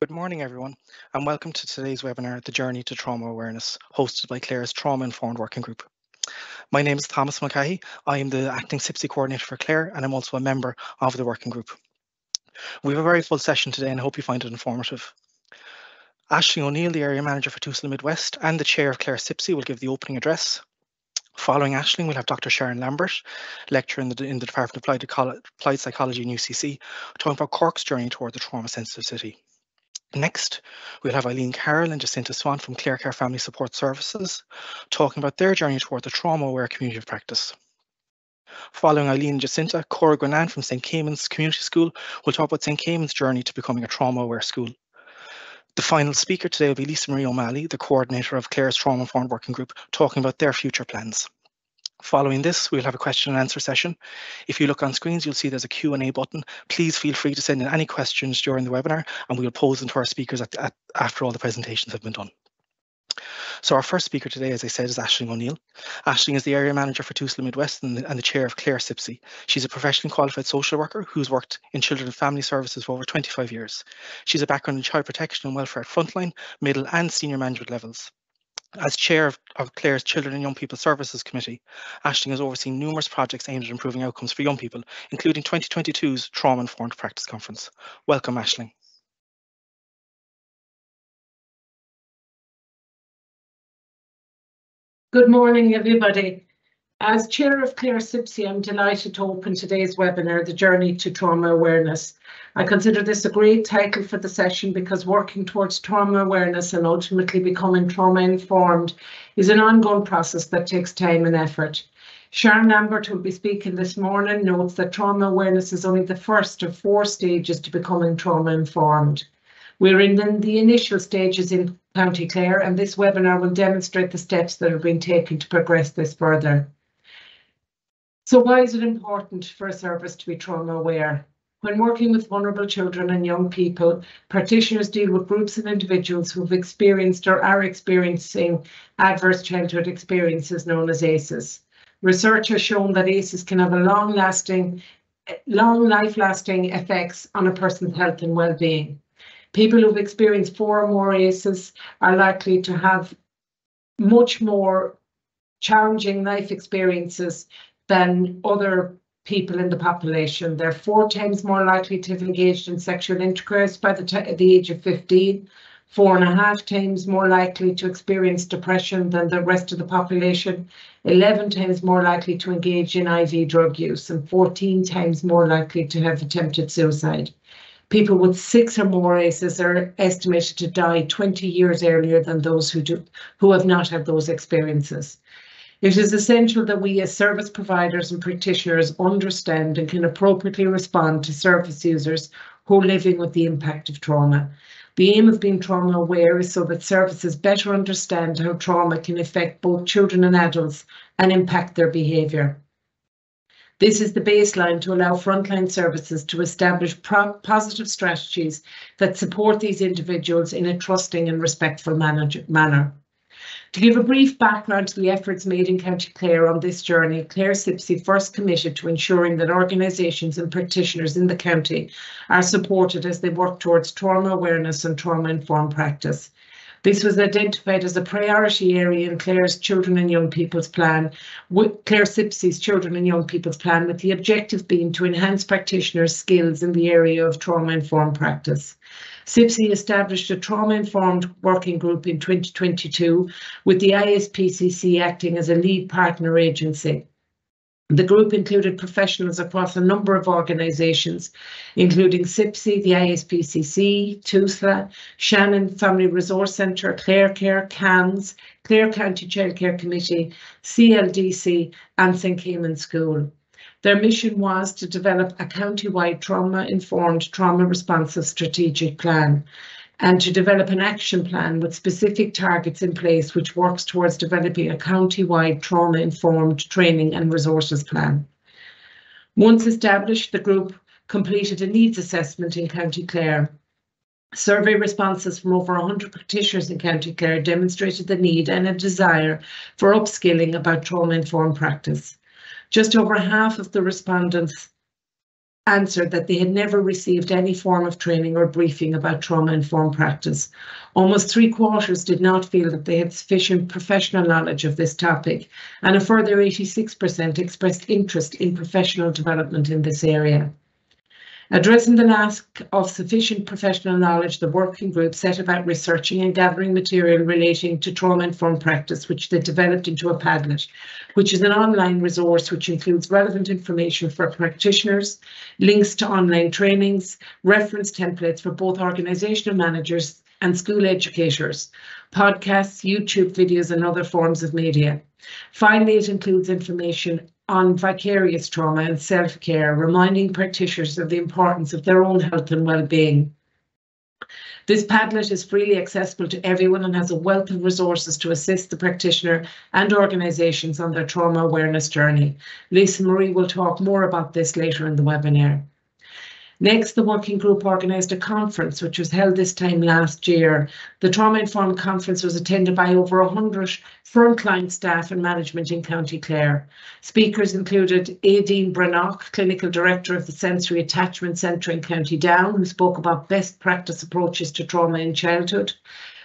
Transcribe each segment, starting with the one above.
Good morning, everyone, and welcome to today's webinar, The Journey to Trauma Awareness, hosted by Clare's Trauma Informed Working Group. My name is Thomas Mulcahy. I am the Acting CPSI Coordinator for Clare, and I'm also a member of the working group. We have a very full session today, and I hope you find it informative. Ashling O'Neill, the Area Manager for TUSLA Midwest, and the Chair of Clare CPSI will give the opening address. Following Ashling, we'll have Dr. Sharon Lambert, lecturer in the, in the Department of Applied, Applied Psychology in UCC, talking about Cork's journey toward the trauma-sensitive city. Next, we'll have Eileen Carroll and Jacinta Swan from ClareCare Family Support Services talking about their journey toward the trauma-aware community of practice. Following Eileen and Jacinta, Cora Gwinan from St. Caimin's Community School will talk about St. Caimin's journey to becoming a trauma-aware school. The final speaker today will be Lisa Marie O'Malley, the coordinator of Clare's Trauma Informed Working Group, talking about their future plans. Following this, we'll have a question and answer session. If you look on screens, you'll see there's a Q&A button. Please feel free to send in any questions during the webinar and we will pose them to our speakers at, at, after all the presentations have been done. So our first speaker today, as I said, is Ashling O'Neill. Ashling is the area manager for TUSLA Midwest and the, and the chair of Clare CPSI. She's a professionally qualified social worker who's worked in children and family services for over 25 years. She's a background in child protection and welfare at frontline, middle and senior management levels. As chair of, of, Clare's Children and Young People Services Committee, Ashling has overseen numerous projects aimed at improving outcomes for young people, including 2022's Trauma Informed Practice Conference. Welcome, Ashling. Good morning, everybody. As Chair of Clare CPSI, I'm delighted to open today's webinar, The Journey to Trauma Awareness. I consider this a great title for the session because working towards trauma awareness and ultimately becoming trauma informed is an ongoing process that takes time and effort. Sharon Lambert, who will be speaking this morning, notes that trauma awareness is only the first of four stages to becoming trauma informed. We're in the initial stages in County Clare and this webinar will demonstrate the steps that have been taken to progress this further. So why is it important for a service to be trauma aware? When working with vulnerable children and young people, practitioners deal with groups and individuals who've experienced or are experiencing adverse childhood experiences known as ACEs. Research has shown that ACEs can have a long-lasting, long life-lasting effects on a person's health and well-being. People who've experienced four or more ACEs are likely to have much more challenging life experiences than other people in the population. They're four times more likely to have engaged in sexual intercourse by the, the age of 15, four and a half times more likely to experience depression than the rest of the population, 11 times more likely to engage in IV drug use, and 14 times more likely to have attempted suicide. People with six or more ACEs are estimated to die 20 years earlier than those who do who have not had those experiences. It is essential that we as service providers and practitioners understand and can appropriately respond to service users who are living with the impact of trauma. The aim of being trauma aware is so that services better understand how trauma can affect both children and adults and impact their behaviour. This is the baseline to allow frontline services to establish positive strategies that support these individuals in a trusting and respectful manner. To give a brief background to the efforts made in County Clare on this journey, Clare CPSI first committed to ensuring that organisations and practitioners in the county are supported as they work towards trauma awareness and trauma-informed practice. This was identified as a priority area in Clare's Children and Young People's Plan, Clare CPSI's Children and Young People's Plan, with the objective being to enhance practitioners' skills in the area of trauma-informed practice. CPSI established a trauma-informed working group in 2022 with the ISPCC acting as a lead partner agency. The group included professionals across a number of organisations, including CPSI, the ISPCC, TUSLA, Shannon Family Resource Centre, Clare Care, CAMHS, Clare County Childcare Committee, CLDC and St Caimin's School. Their mission was to develop a county-wide trauma-informed, trauma-responsive strategic plan and to develop an action plan with specific targets in place which works towards developing a county-wide trauma-informed training and resources plan. Once established, the group completed a needs assessment in County Clare. Survey responses from over 100 practitioners in County Clare demonstrated the need and a desire for upskilling about trauma-informed practice. Just over half of the respondents answered that they had never received any form of training or briefing about trauma-informed practice. Almost three quarters did not feel that they had sufficient professional knowledge of this topic, and a further 86% expressed interest in professional development in this area. Addressing the lack of sufficient professional knowledge, the working group set about researching and gathering material relating to trauma-informed practice, which they developed into a Padlet, which is an online resource which includes relevant information for practitioners, links to online trainings, reference templates for both organisational managers and school educators, podcasts, YouTube videos and other forms of media. Finally, it includes information on vicarious trauma and self-care, reminding practitioners of the importance of their own health and well-being. This Padlet is freely accessible to everyone and has a wealth of resources to assist the practitioner and organisations on their trauma awareness journey. Lisa Marie will talk more about this later in the webinar. Next, the working group organised a conference which was held this time last year. The Trauma Informed Conference was attended by over 100 frontline staff and management in County Clare. Speakers included Aideen Brannock, Clinical Director of the Sensory Attachment Centre in County Down, who spoke about best practice approaches to trauma in childhood.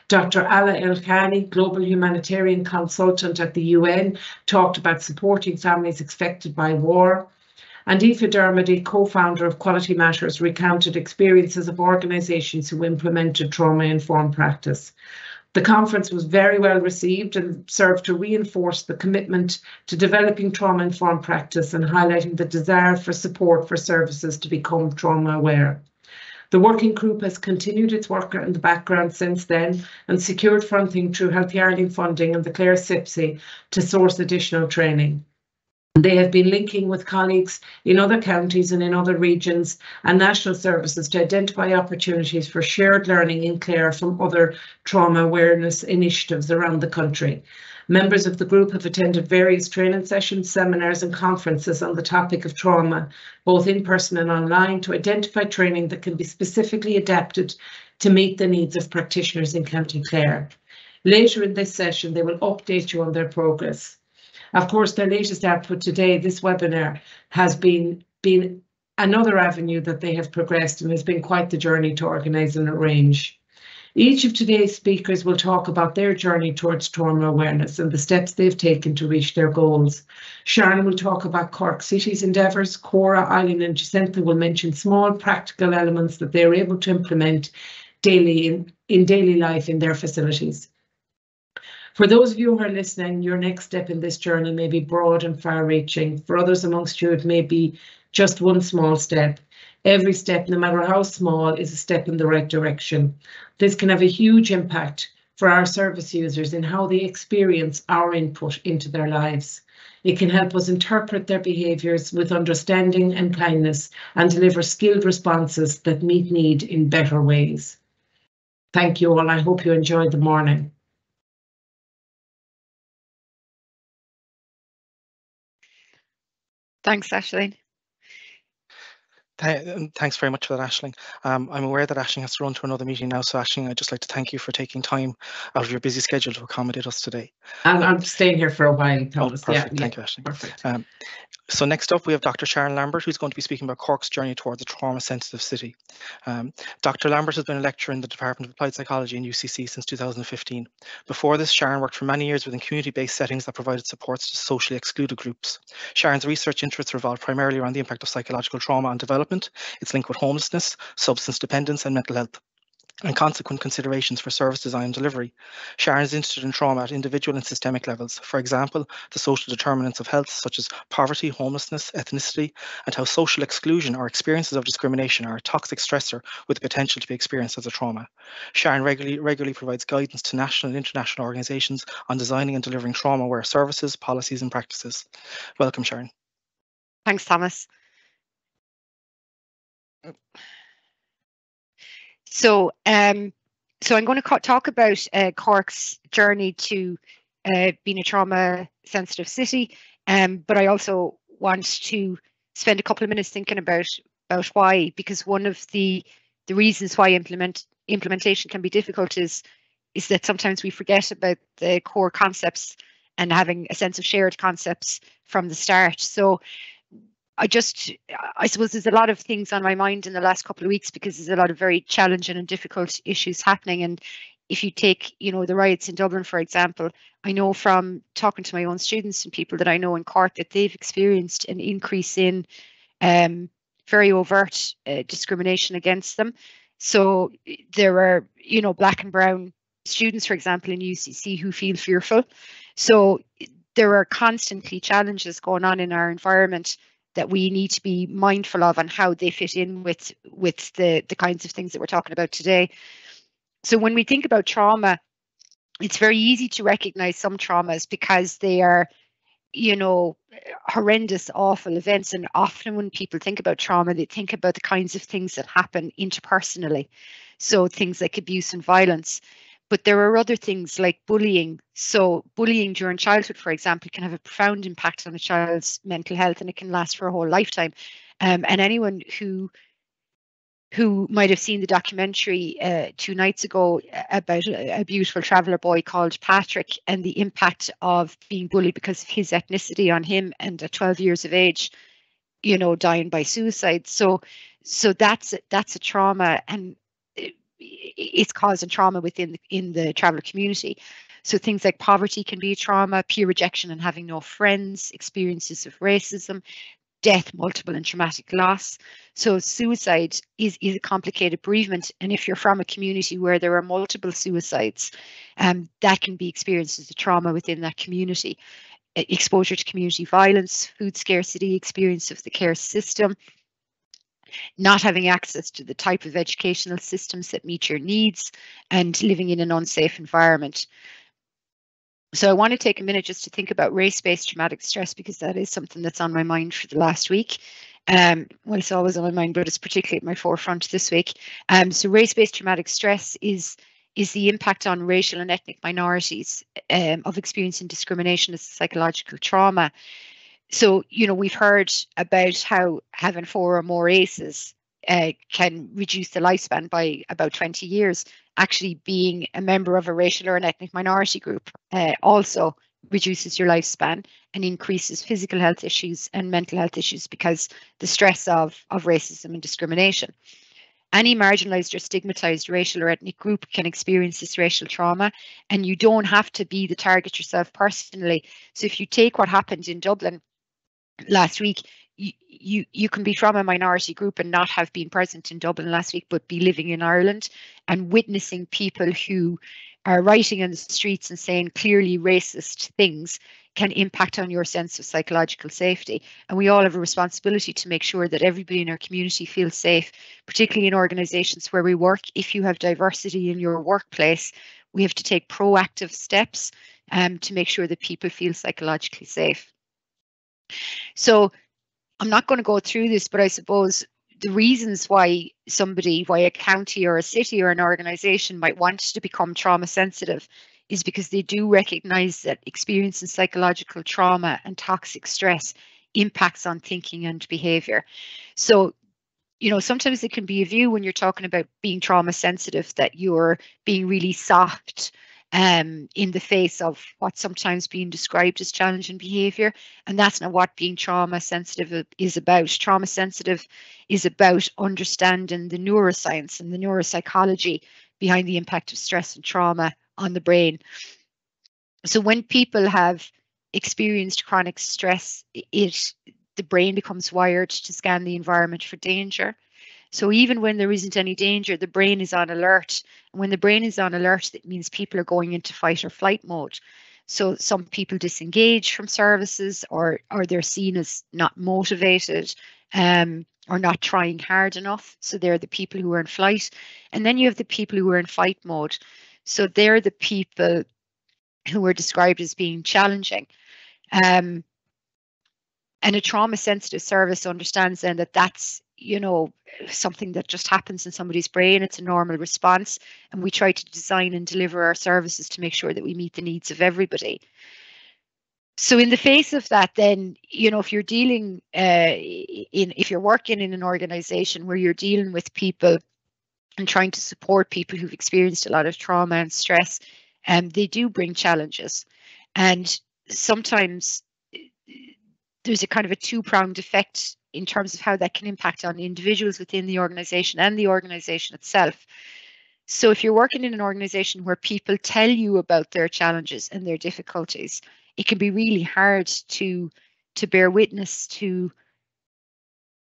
Dr. Ala El-Khani, Global Humanitarian Consultant at the UN, talked about supporting families affected by war and Aoife Dermody, co-founder of Quality Matters, recounted experiences of organisations who implemented trauma-informed practice. The conference was very well received and served to reinforce the commitment to developing trauma-informed practice and highlighting the desire for support for services to become trauma aware. The working group has continued its work in the background since then and secured funding through Healthy Ireland funding and the Clare CIBSE to source additional training. They have been linking with colleagues in other counties and in other regions and national services to identify opportunities for shared learning in Clare from other trauma awareness initiatives around the country. Members of the group have attended various training sessions, seminars and conferences on the topic of trauma, both in person and online, to identify training that can be specifically adapted to meet the needs of practitioners in County Clare. Later in this session, they will update you on their progress. Of course, their latest output today, this webinar, has been, been another avenue that they have progressed and has been quite the journey to organise and arrange. Each of today's speakers will talk about their journey towards trauma awareness and the steps they've taken to reach their goals. Sharon will talk about Cork City's endeavours. Cora, Eileen and Jacinta will mention small practical elements that they're able to implement daily in, in daily life in their facilities. For those of you who are listening, your next step in this journey may be broad and far reaching. For others amongst you, it may be just one small step. Every step, no matter how small, is a step in the right direction. This can have a huge impact for our service users in how they experience our input into their lives. It can help us interpret their behaviours with understanding and kindness and deliver skilled responses that meet need in better ways. Thank you all. I hope you enjoyed the morning. Thanks, Ashling. Um, thanks very much for that, Ashling. Um, I'm aware that Ashling has to run to another meeting now, so Ashling, I'd just like to thank you for taking time out of your busy schedule to accommodate us today. I'm, I'm staying here for a while, Thomas. Oh, perfect. Yeah, thank yeah, you, Ashling. Perfect. Um, so next up, we have Dr. Sharon Lambert, who's going to be speaking about Cork's journey towards a trauma-sensitive city. Um, Dr. Lambert has been a lecturer in the Department of Applied Psychology in UCC since 2015. Before this, Sharon worked for many years within community-based settings that provided supports to socially excluded groups. Sharon's research interests revolve primarily around the impact of psychological trauma on development, its link with homelessness, substance dependence, and mental health and consequent considerations for service design and delivery. Sharon is interested in trauma at individual and systemic levels. For example, the social determinants of health, such as poverty, homelessness, ethnicity, and how social exclusion or experiences of discrimination are a toxic stressor with the potential to be experienced as a trauma. Sharon regularly, regularly provides guidance to national and international organisations on designing and delivering trauma-aware services, policies, and practices. Welcome, Sharon. Thanks, Thomas. So, um, so I'm going to talk about uh, Cork's journey to uh, being a trauma-sensitive city, um, but I also want to spend a couple of minutes thinking about about why, because one of the the reasons why implement implementation can be difficult is is that sometimes we forget about the core concepts and having a sense of shared concepts from the start. So I just, I suppose there's a lot of things on my mind in the last couple of weeks because there's a lot of very challenging and difficult issues happening. And if you take, you know, the riots in Dublin, for example, I know from talking to my own students and people that I know in Cork that they've experienced an increase in um, very overt uh, discrimination against them. So there are, you know, black and brown students, for example, in UCC who feel fearful. So there are constantly challenges going on in our environment that we need to be mindful of and how they fit in with with the the kinds of things that we're talking about today. So when we think about trauma, it's very easy to recognize some traumas because they are you know horrendous awful events. And often when people think about trauma they think about the kinds of things that happen interpersonally. So things like abuse and violence but there are other things like bullying. So, bullying during childhood, for example, can have a profound impact on a child's mental health and it can last for a whole lifetime. Um, and anyone who who might have seen the documentary uh, two nights ago about a, a, beautiful traveller boy called Patrick and the impact of being bullied because of his ethnicity on him and at 12 years of age, you know, dying by suicide. So, so that's that's a trauma, and it's causing trauma within the, in the traveller community. So things like poverty can be a trauma, peer rejection and having no friends, experiences of racism, death, multiple and traumatic loss. So suicide is, is a complicated bereavement. And if you're from a community where there are multiple suicides, um, that can be experienced as a trauma within that community. Exposure to community violence, food scarcity, experience of the care system, not having access to the type of educational systems that meet your needs, and living in an unsafe environment. So I want to take a minute just to think about race-based traumatic stress because that is something that's on my mind for the last week. Um, well, it's always on my mind, but it's particularly at my forefront this week. Um, so race-based traumatic stress is is the impact on racial and ethnic minorities um, of experiencing discrimination as psychological trauma so you know we've heard about how having four or more aces uh, can reduce the lifespan by about 20 years actually being a member of a racial or an ethnic minority group uh, also reduces your lifespan and increases physical health issues and mental health issues because the stress of, of racism and discrimination. Any marginalised or stigmatised racial or ethnic group can experience this racial trauma, and you don't have to be the target yourself personally. So, if you take what happened in Dublin last week, you, you you can be from a minority group and not have been present in Dublin last week, but be living in Ireland and witnessing people who are writing in the streets and saying clearly racist things can impact on your sense of psychological safety. And we all have a responsibility to make sure that everybody in our community feels safe, particularly in organisations where we work. If you have diversity in your workplace, we have to take proactive steps um, to make sure that people feel psychologically safe. So I'm not going to go through this, but I suppose the reasons why somebody, why a county or a city or an organization might want to become trauma sensitive is because they do recognize that experiencing psychological trauma and toxic stress impacts on thinking and behavior. So, you know, sometimes it can be a view when you're talking about being trauma sensitive that you're being really soft um, in the face of what's sometimes being described as challenging behavior. And that's not what being trauma sensitive is about. Trauma sensitive is about understanding the neuroscience and the neuropsychology behind the impact of stress and trauma on the brain. So when people have experienced chronic stress, it the brain becomes wired to scan the environment for danger. So even when there isn't any danger, the brain is on alert. When the brain is on alert, that means people are going into fight or flight mode. So some people disengage from services or or they're seen as not motivated um, or not trying hard enough. So they're the people who are in flight. And then you have the people who are in fight mode. So they're the people who are described as being challenging. Um, and a trauma sensitive service understands then that that's you know something that just happens in somebody's brain it's a normal response and we try to design and deliver our services to make sure that we meet the needs of everybody. So in the face of that then you know if you're dealing uh, in if you're working in an organization where you're dealing with people and trying to support people who've experienced a lot of trauma and stress um, they do bring challenges. And sometimes there's a kind of a two-pronged effect in terms of how that can impact on individuals within the organization and the organization itself. So if you're working in an organization where people tell you about their challenges and their difficulties, it can be really hard to to bear witness to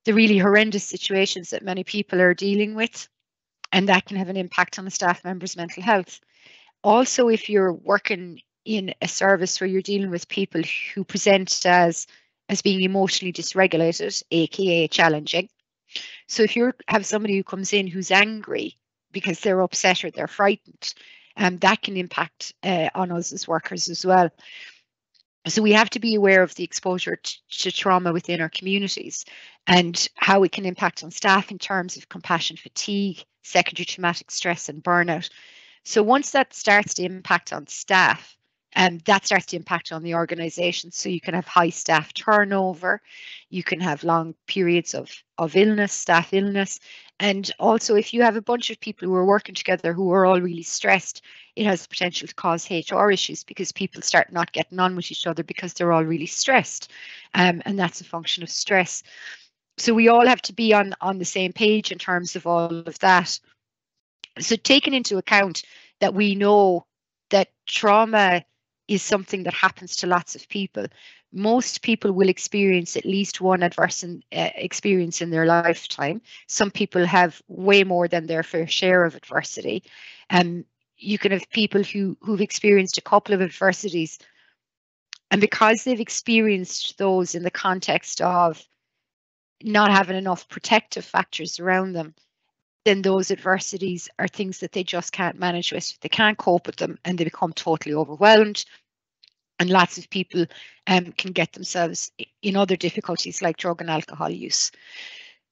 the really horrendous situations that many people are dealing with and that can have an impact on the staff members mental health also if you're working in a service where you're dealing with people who present as as being emotionally dysregulated aka challenging so if you have somebody who comes in who's angry because they're upset or they're frightened um, that can impact uh, on us as workers as well so we have to be aware of the exposure to, to, trauma within our communities and how it can impact on staff in terms of compassion fatigue, secondary traumatic stress and burnout. So once that starts to impact on staff, um, that starts to impact on the organization. So you can have high staff turnover, you can have long periods of, of illness, staff illness. And also, if you have a bunch of people who are working together who are all really stressed, it has the potential to cause HR issues because people start not getting on with each other because they're all really stressed. Um, and that's a function of stress. So we all have to be on, on the same page in terms of all of that. So taking into account that we know that trauma is something that happens to lots of people. Most people will experience at least one adverse in, uh, experience in their lifetime. Some people have way more than their fair share of adversity. Um, you can have people who who've experienced a couple of adversities, and because they've experienced those in the context of not having enough protective factors around them, then those adversities are things that they just can't manage with. They can't cope with them and they become totally overwhelmed. And lots of people um, can get themselves in other difficulties like drug and alcohol use.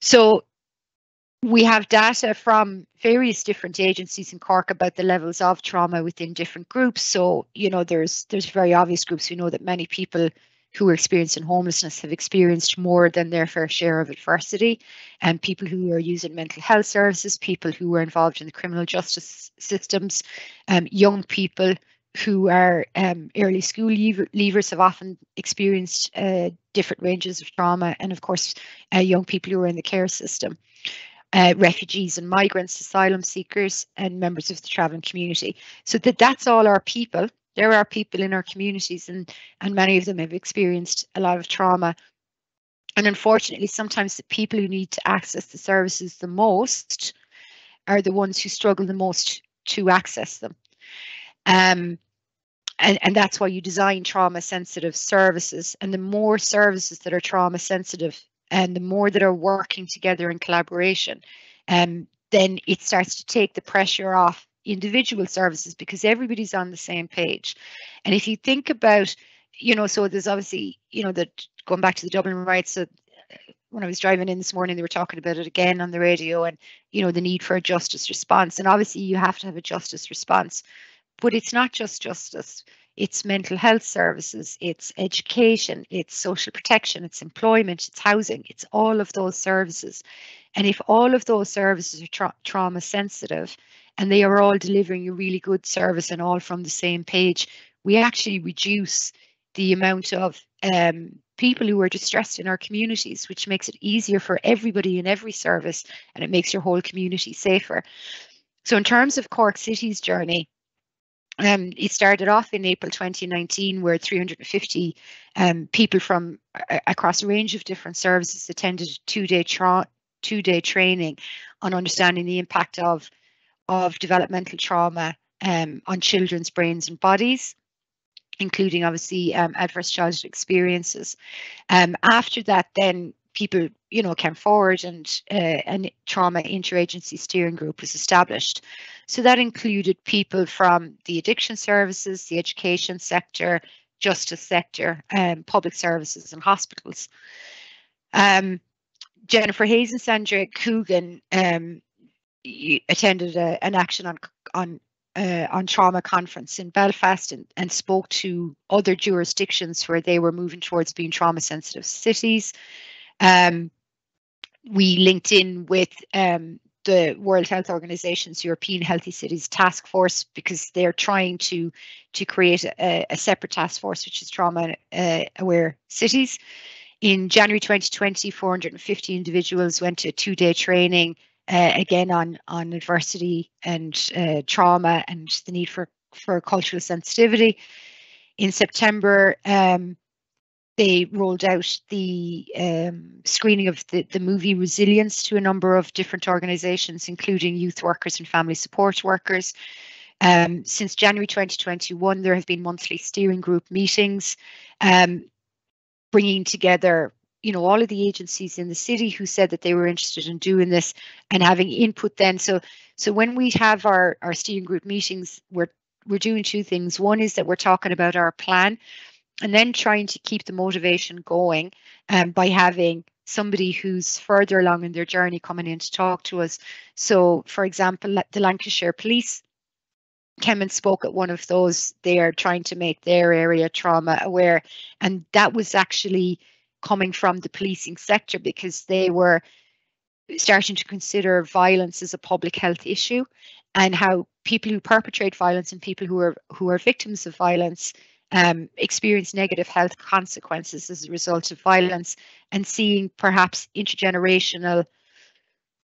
So we have data from various different agencies in Cork about the levels of trauma within different groups. So, you know, there's there's very obvious groups. We know that many people who are experiencing homelessness have experienced more than their fair share of adversity, and people who are using mental health services, people who are involved in the criminal justice systems, um, young people who are um, early school leaver, leavers have often experienced uh, different ranges of trauma, and of course, uh, young people who are in the care system. Uh, refugees and migrants, asylum seekers, and members of the travelling community. So that that's all our people there are people in our communities and and many of them have experienced a lot of trauma. And unfortunately sometimes the people who need to access the services the most are the ones who struggle the most to access them. Um, and, and that's why you design trauma sensitive services. And the more services that are trauma sensitive and the more that are working together in collaboration um, then it starts to take the pressure off individual services because everybody's on the same page. And if you think about, you know, so there's obviously, you know, that going back to the Dublin rights, so uh, when I was driving in this morning, they were talking about it again on the radio and, you know, the need for a justice response. And obviously you have to have a justice response, but it's not just justice. It's mental health services, it's education, it's social protection, it's employment, it's housing, it's all of those services. And if all of those services are tra trauma sensitive, and they are all delivering a really good service and all from the same page, we actually reduce the amount of um, people who are distressed in our communities, which makes it easier for everybody in every service and it makes your whole community safer. So, in terms of Cork City's journey, um, it started off in April 2019, where 350 um, people from uh, across a range of different services attended two-day tra- two-day training on understanding the impact of of developmental trauma um, on children's brains and bodies, including obviously um, adverse childhood experiences. Um, after that, then people, you know, came forward and uh, a trauma interagency steering group was established. So that included people from the addiction services, the education sector, justice sector, um, public services and hospitals. Um, Jennifer Hayes and Sandra Coogan um, attended a, an action on on uh, on trauma conference in Belfast and, and spoke to other jurisdictions where they were moving towards being trauma sensitive cities. Um, we linked in with um, the World Health Organization's European Healthy Cities Task Force because they're trying to to create a, a separate task force which is trauma uh, aware cities. In January 2020, 450 individuals went to a two-day training, uh, again on, on adversity and uh, trauma and the need for, for cultural sensitivity. In September, um, they rolled out the um, screening of the, the movie Resilience to a number of different organisations, including youth workers and family support workers. Um, since January 2021, there have been monthly steering group meetings, um, bringing together, you know, all of the agencies in the city who said that they were interested in doing this and having input. Then, so so when we have our our steering group meetings, we're we're doing two things. One is that we're talking about our plan, and then trying to keep the motivation going um, by having somebody who's further along in their journey coming in to talk to us. So, for example, the Lancashire Police came and spoke at one of those. They are trying to make their area trauma aware, and that was actually coming from the policing sector because they were starting to consider violence as a public health issue and how people who perpetrate violence and people who are who are victims of violence um, experience negative health consequences as a result of violence and seeing perhaps intergenerational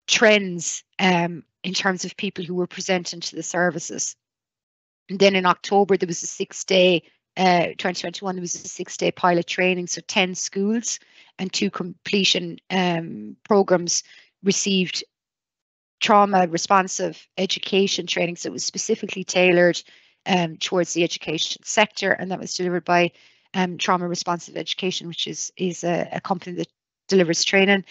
trends um, in terms of people who were presenting to the services. And then in October, there was a six day, uh, 2021, there was a six day pilot training. So 10 schools and two completion um, programs received trauma responsive education training. So it was specifically tailored um, towards the education sector, and that was delivered by um, Trauma Responsive Education, which is is a, a, company that delivers training.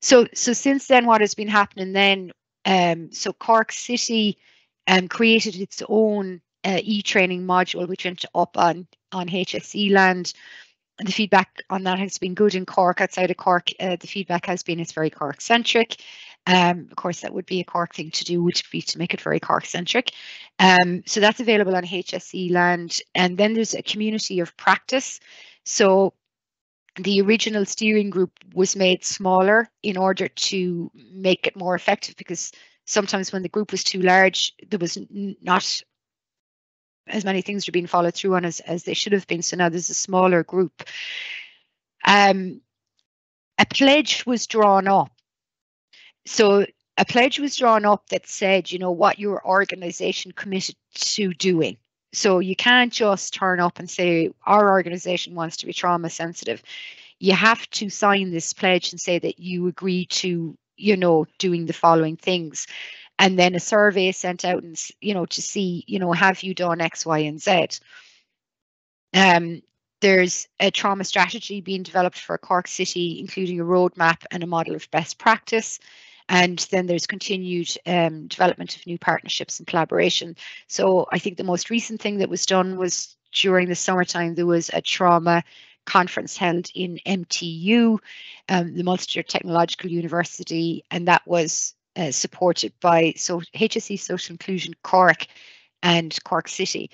So so since then, what has been happening then? Um, so Cork City um, created its own uh, e-training module, which went up on on HSE land. And the feedback on that has been good in Cork. Outside of Cork, uh, the feedback has been it's very Cork centric. Um, of course, that would be a Cork thing to do, would be to make it very Cork centric. Um, so that's available on HSE land. And then there's a community of practice. So the original steering group was made smaller in order to make it more effective because sometimes when the group was too large, there was not as many things were being followed through on as, as they should have been. So now there's a smaller group. Um, a pledge was drawn up so a pledge was drawn up that said, you know, what your organization committed to doing. So you can't just turn up and say, our organization wants to be trauma sensitive. You have to sign this pledge and say that you agree to, you know, doing the following things. And then a survey sent out and, you know, to see, you know, have you done X, Y, and Z? Um, there's a trauma strategy being developed for Cork City, including a roadmap and a model of best practice. And then there's continued um, development of new partnerships and collaboration. So I think the most recent thing that was done was during the summertime, there was a trauma conference held in MTU, um, the Munster Technological University, and that was uh, supported by so HSE Social Inclusion Cork and Cork City.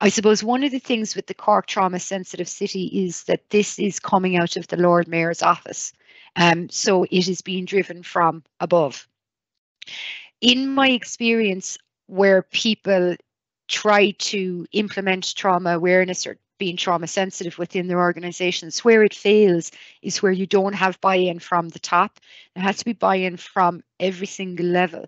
I suppose one of the things with the Cork Trauma Sensitive City is that this is coming out of the Lord Mayor's office. Um, so it is being driven from above. In my experience, where people try to implement trauma awareness or being trauma sensitive within their organizations, where it fails is where you don't have buy in from the top. There has to be buy in from every single level.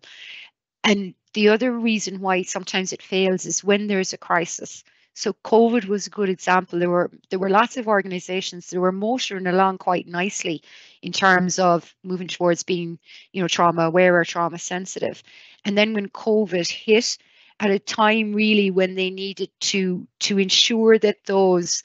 And the other reason why sometimes it fails is when there's a crisis. So COVID was a good example. There were there were lots of organisations that were motoring along quite nicely in terms of moving towards being, you know, trauma aware or trauma sensitive. And then when COVID hit, at a time really when they needed to to ensure that those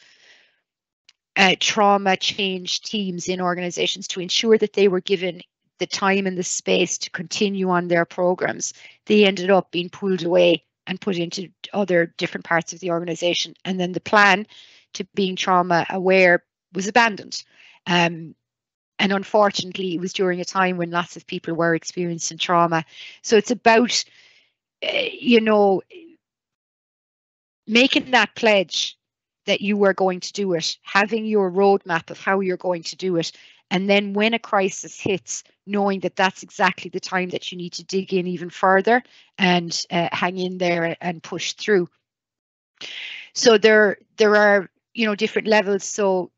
uh, trauma change teams in organizations to ensure that they were given the time and the space to continue on their programs, they ended up being pulled away and put into other different parts of the organization. And then the plan to being trauma aware was abandoned. Um, and unfortunately, it was during a time when lots of people were experiencing trauma. So it's about, you know, making that pledge that you were going to do it, having your roadmap of how you're going to do it, and then when a crisis hits, knowing that that's exactly the time that you need to dig in even further and uh, hang in there and push through. So there, there are you know different levels. So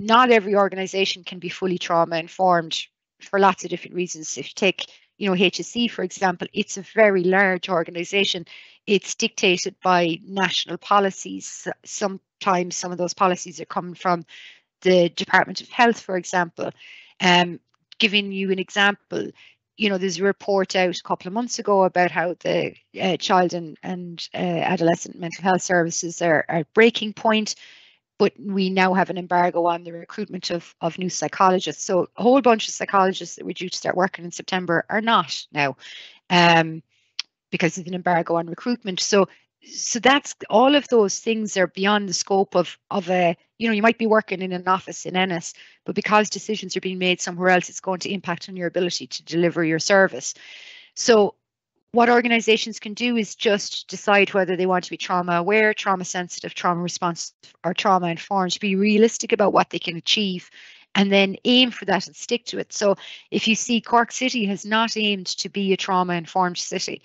not every organization can be fully trauma informed for lots of different reasons. If you take, you know, HSE, for example, it's a very large organization. It's dictated by national policies. Sometimes some of those policies are coming from the Department of Health, for example. Um, giving you an example, you know, there's a report out a couple of months ago about how the uh, child and, and uh, adolescent mental health services are, are at breaking point but we now have an embargo on the recruitment of, of new psychologists. So a whole bunch of psychologists that were due to start working in September are not now um, because of an embargo on recruitment. So so that's all of those things are beyond the scope of of a you know you might be working in an office in Ennis, but because decisions are being made somewhere else, it's going to impact on your ability to deliver your service. So what organizations can do is just decide whether they want to be trauma aware, trauma sensitive, trauma responsive, or trauma informed, be realistic about what they can achieve and then aim for that and stick to it. So if you see Cork City has not aimed to be a trauma informed city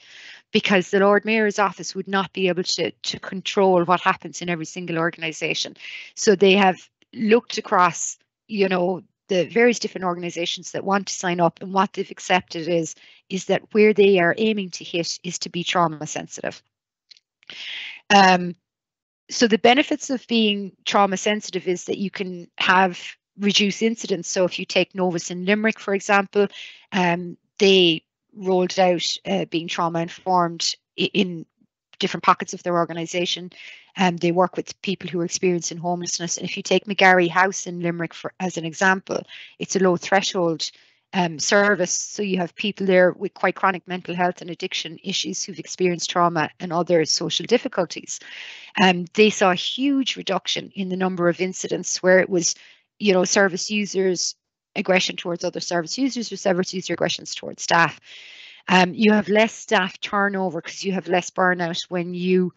because the Lord Mayor's office would not be able to, to control what happens in every single organization. So they have looked across, you know, the various different organizations that want to sign up and what they've accepted is is that where they are aiming to hit is to be trauma sensitive. Um, so the benefits of being trauma sensitive is that you can have reduced incidents. So if you take Novas in Limerick, for example, um, they rolled out uh, being trauma informed in different pockets of their organisation. Um, they work with people who are experiencing homelessness. And if you take McGarry House in Limerick for, as an example, it's a low threshold um, service. So you have people there with quite chronic mental health and addiction issues who've experienced trauma and other social difficulties. Um, they saw a huge reduction in the number of incidents where it was, you know, service users aggression towards other service users or service user aggressions towards staff. Um, you have less staff turnover because you have less burnout when you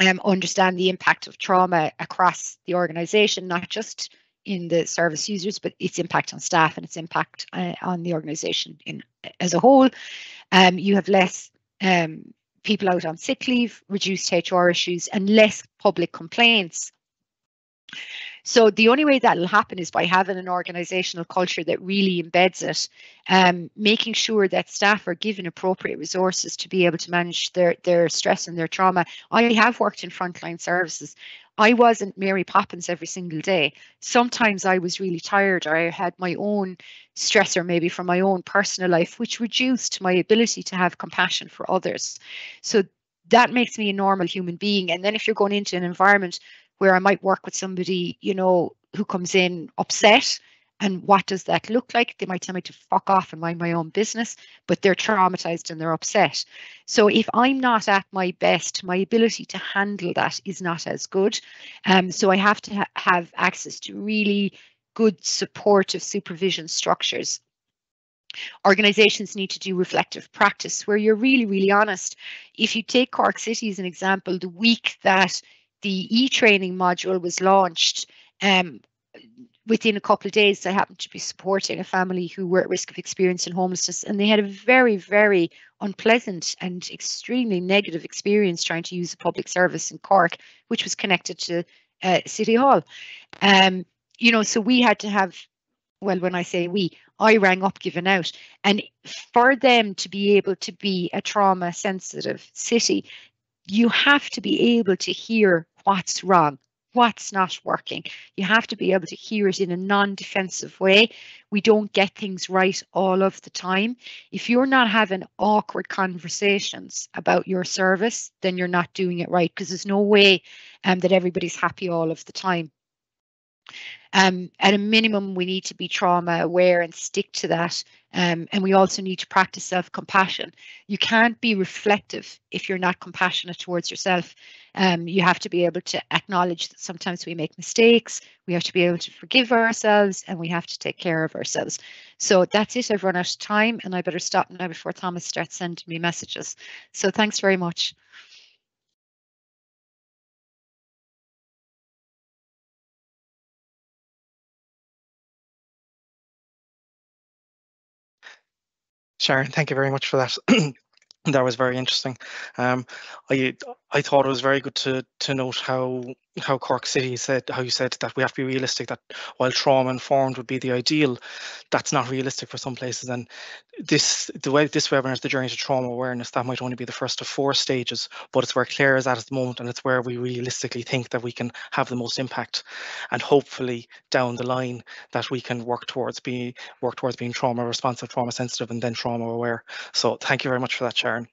um, understand the impact of trauma across the organisation, not just in the service users, but its impact on staff and its impact uh, on the organisation in as a whole. Um, you have less um, people out on sick leave, reduced HR issues, and less public complaints. So the only way that'll happen is by having an organizational culture that really embeds it, um, making sure that staff are given appropriate resources to be able to manage their, their stress and their trauma. I have worked in frontline services. I wasn't Mary Poppins every single day. Sometimes I was really tired or I had my own stressor maybe from my own personal life, which reduced my ability to have compassion for others. So that makes me a normal human being. And then if you're going into an environment where I might work with somebody, you know, who comes in upset. And what does that look like? They might tell me to fuck off and mind my own business, but they're traumatized and they're upset. So if I'm not at my best, my ability to handle that is not as good. Um, so I have to ha have access to really good supportive supervision structures organizations need to do reflective practice where you're really really honest if you take cork city as an example the week that the e-training module was launched um, within a couple of days i happened to be supporting a family who were at risk of experiencing homelessness and they had a very very unpleasant and extremely negative experience trying to use a public service in cork which was connected to uh, city hall. Um, you know so we had to have well when i say we i rang up given out and for them to be able to be a trauma sensitive city you have to be able to hear what's wrong, what's not working. You have to be able to hear it in a non defensive way. We don't get things right all of the time. If you're not having awkward conversations about your service, then you're not doing it right because there's no way um, that everybody's happy all of the time. Um, at a minimum, we need to be trauma aware and stick to that. Um, and we also need to practice self compassion. You can't be reflective if you're not compassionate towards yourself. Um, you have to be able to acknowledge that sometimes we make mistakes. We have to be able to forgive ourselves and we have to take care of ourselves. So that's it. I've run out of time and I better stop now before Thomas starts sending me messages. So thanks very much. Sharon, thank you very much for that. that was very interesting. Um, I I thought it was very good to to note how how Cork City said, how you said that we have to be realistic that while trauma informed would be the ideal, that's not realistic for some places. And this, the way this webinar is the journey to trauma awareness, that might only be the first of four stages, but it's where Clare is at at the moment, and it's where we realistically think that we can have the most impact. And hopefully down the line that we can work towards be work towards being trauma responsive, trauma sensitive, and then trauma aware. So thank you very much for that, Sharon.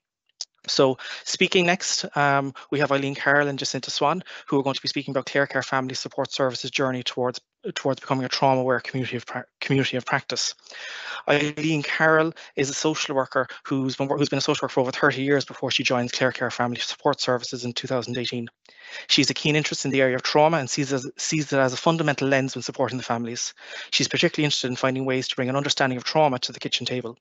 So speaking next, um, we have Eileen Carroll and Jacinta Swan, who are going to be speaking about Care Family Support Services journey towards towards becoming a trauma-aware community of community of practice. Eileen Carroll is a social worker who's been who's been a social worker for over 30 years before she joined Clare Care Family Support Services in 2018. She's a keen interest in the area of trauma and sees, as, sees it as a fundamental lens when supporting the families. She's particularly interested in finding ways to bring an understanding of trauma to the kitchen table.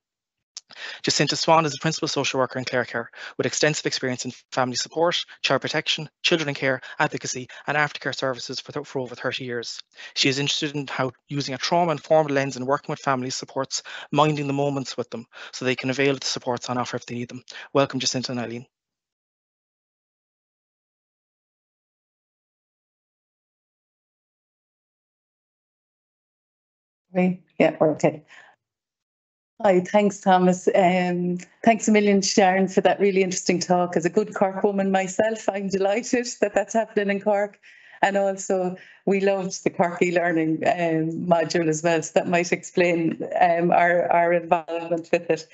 Jacinta Swan is a principal social worker in Clare Care with extensive experience in family support, child protection, children in care, advocacy, and aftercare services for, for over 30 years. She is interested in how using a trauma-informed lens and working with families supports minding the moments with them so they can avail of the supports on offer if they need them. Welcome, Jacinta and Eileen. Yeah, okay. Hi, thanks, Thomas. Um, thanks a million, Sharon, for that really interesting talk. As a good Cork woman myself, I'm delighted that that's happening in Cork. And also, we loved the Cork e-learning um, module as well, so that might explain um, our, our involvement with it.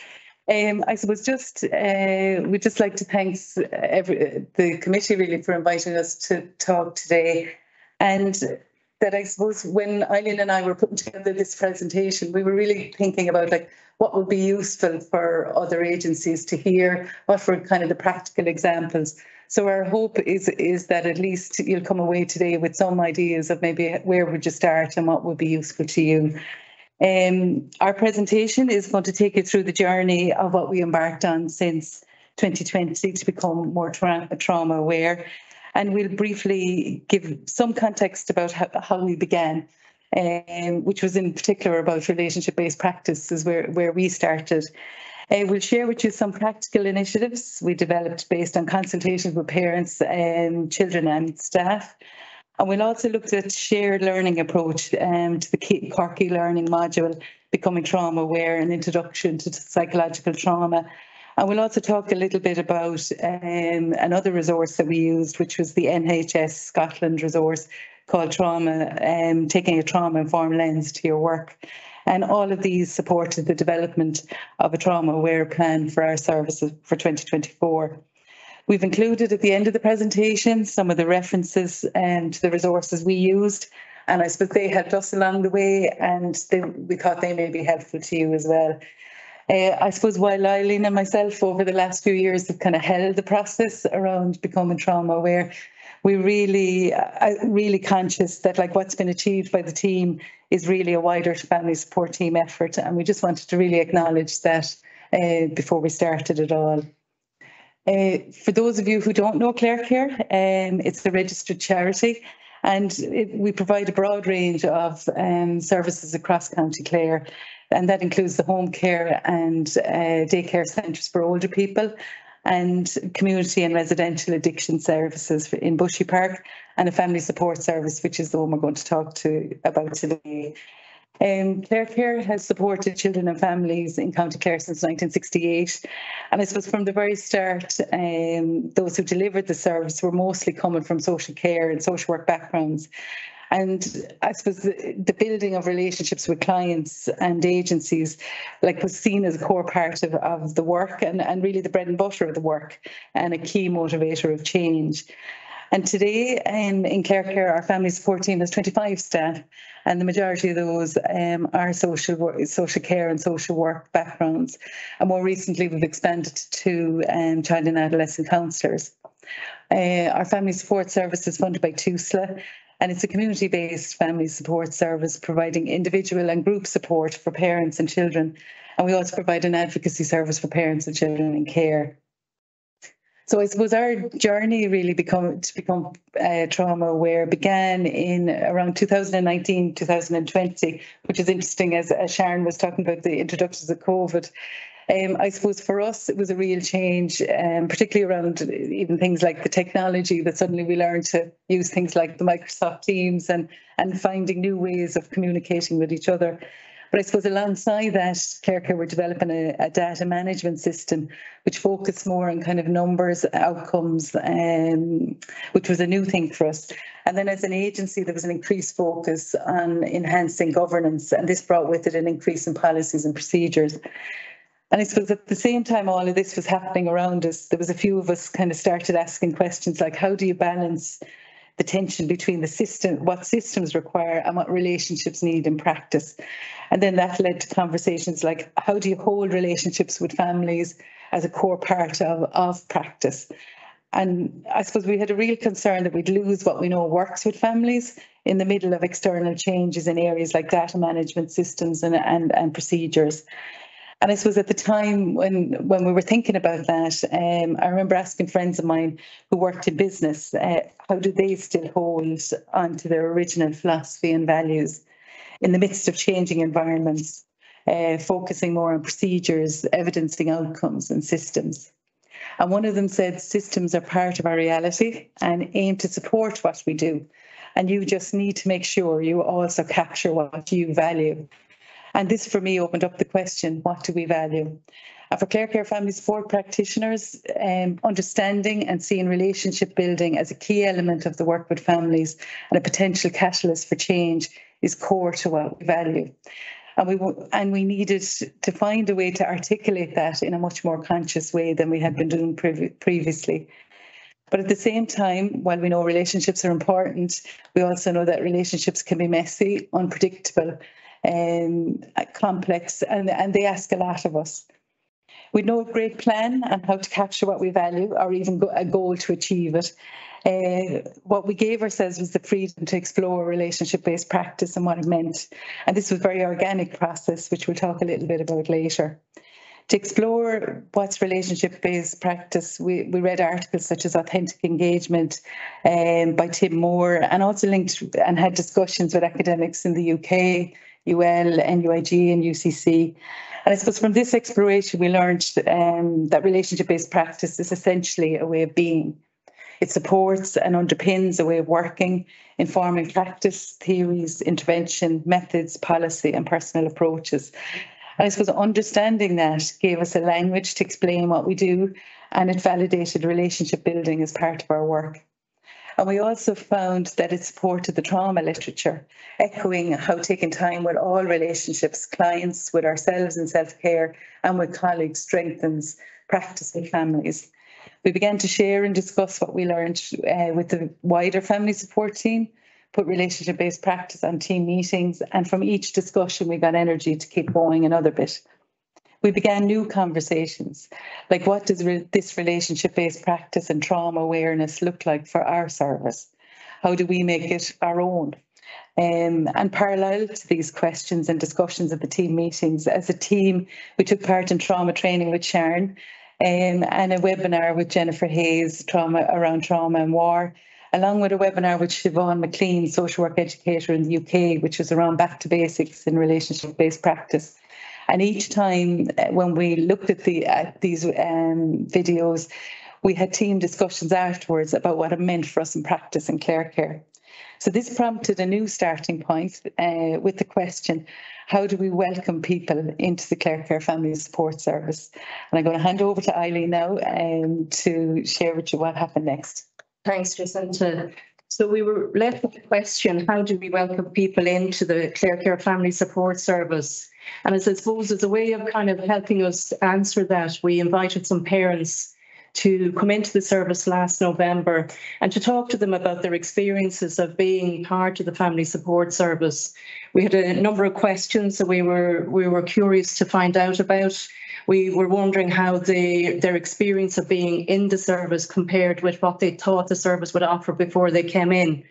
Um, I suppose just uh, we'd just like to thank every, the committee really for inviting us to talk today. And that I suppose when Eileen and I were putting together this presentation, we were really thinking about like what would be useful for other agencies to hear, what were kind of the practical examples. So our hope is is that at least you'll come away today with some ideas of maybe where would you start and what would be useful to you. Um, our presentation is going to take you through the journey of what we embarked on since 2020 to become more tra trauma aware and we'll briefly give some context about how, how we began, um, which was in particular about relationship-based practices where, where we started. Uh, we'll share with you some practical initiatives we developed based on consultations with parents, um, children and staff. And we'll also look at shared learning approach um, to the Cork learning module, becoming trauma aware, an introduction to psychological trauma, and we'll also talk a little bit about um, another resource that we used, which was the NHS Scotland resource called Trauma, um, taking a trauma informed lens to your work. And all of these supported the development of a trauma aware plan for our services for 2024. We've included at the end of the presentation some of the references um, to the resources we used. And I suppose they helped us along the way and they, we thought they may be helpful to you as well. Uh, I suppose while Eileen and myself over the last few years have kind of held the process around becoming trauma aware, we really, uh, really conscious that like what's been achieved by the team is really a wider family support team effort, and we just wanted to really acknowledge that uh, before we started it all. Uh, for those of you who don't know Clare Care, um, it's a registered charity and it, we provide a broad range of um, services across County Clare and that includes the home care and uh, daycare centres for older people and community and residential addiction services in Bushy Park and a family support service, which is the one we're going to talk to about today. Um, Clare Care has supported children and families in County Clare since 1968. And I suppose from the very start, um, those who delivered the service were mostly coming from social care and social work backgrounds. And I suppose the, the, building of relationships with clients and agencies like was seen as a core part of, of the work and, and really the bread and butter of the work and a key motivator of change. And today um, in Clare Care, our family support team has 25 staff, and the majority of those um, are social work, social care and social work backgrounds. And more recently, we've expanded to um, child and adolescent counsellors. Uh, our family support service is funded by TUSLA and it's a community-based family support service providing individual and group support for parents and children. And we also provide an advocacy service for parents and children in care. So I suppose our journey really become to become uh, trauma aware began in around 2019, 2020, which is interesting as, as Sharon was talking about the introductions of COVID. Um, I suppose for us, it was a real change, um, particularly around even things like the technology that suddenly we learned to use things like the Microsoft Teams and, and finding new ways of communicating with each other. But I suppose alongside that, ClareCare were developing a, a, data management system which focused more on kind of numbers, outcomes, um, which was a new thing for us. And then as an agency, there was an increased focus on enhancing governance, and this brought with it an increase in policies and procedures. And I suppose at the same time all of this was happening around us, there was a few of us kind of started asking questions like, how do you balance the tension between the system, what systems require and what relationships need in practice? And then that led to conversations like, how do you hold relationships with families as a core part of, of practice? And I suppose we had a real concern that we'd lose what we know works with families in the middle of external changes in areas like data management systems and, and, and procedures. And I suppose at the time when when we were thinking about that, um, I remember asking friends of mine who worked in business, uh, how do they still hold onto their original philosophy and values in the midst of changing environments, uh, focusing more on procedures, evidencing outcomes and systems. And one of them said systems are part of our reality and aim to support what we do. And you just need to make sure you also capture what you value and this for me opened up the question, what do we value? And for Clare Care Families Support practitioners, um, understanding and seeing relationship building as a key element of the work with families and a potential catalyst for change is core to what we value. And we and we needed to find a way to articulate that in a much more conscious way than we had been doing pre- previously. But at the same time, while we know relationships are important, we also know that relationships can be messy, unpredictable, um, complex, and, and they ask a lot of us. We know a great plan on how to capture what we value or even go, a goal to achieve it. Uh, what we gave ourselves was the freedom to explore relationship-based practice and what it meant. And this was a very organic process, which we'll talk a little bit about later. To explore what's relationship-based practice, we, we read articles such as Authentic Engagement um, by Tim Moore and also linked and had discussions with academics in the UK, UL, NUIG and UCC. And I suppose from this exploration, we learned um, that relationship-based practice is essentially a way of being. It supports and underpins a way of working, informing practice, theories, intervention, methods, policy and personal approaches. And I suppose understanding that gave us a language to explain what we do and it validated relationship building as part of our work. And we also found that it supported the trauma literature, echoing how taking time with all relationships, clients, with ourselves in self-care and with colleagues strengthens practice with families. We began to share and discuss what we learned uh, with the wider family support team, put relationship-based practice on team meetings, and from each discussion we got energy to keep going another bit we began new conversations like what does re- this relationship based practice and trauma awareness look like for our service? How do we make it our own? Um, and parallel to these questions and discussions at the team meetings, as a team, we took part in trauma training with Sharon um, and a webinar with Jennifer Hayes, trauma around trauma and war, along with a webinar with Siobhan Maclean, social work educator in the UK, which was around back to basics in relationship based practice. And each time uh, when we looked at the at these um, videos, we had team discussions afterwards about what it meant for us in practice in Clare Care. So this prompted a new starting point uh, with the question, how do we welcome people into the Clare Care Family Support Service? And I'm going to hand over to Eileen now um, to share with you what happened next. Thanks, Jacinta. So we were left with the question, how do we welcome people into the Clare Care Family Support Service? And as I suppose as a way of kind of helping us answer that, we invited some parents to come into the service last November and to talk to them about their experiences of being part of the family support service. We had a number of questions that we were we were curious to find out about. We were wondering how they their experience of being in the service compared with what they thought the service would offer before they came in.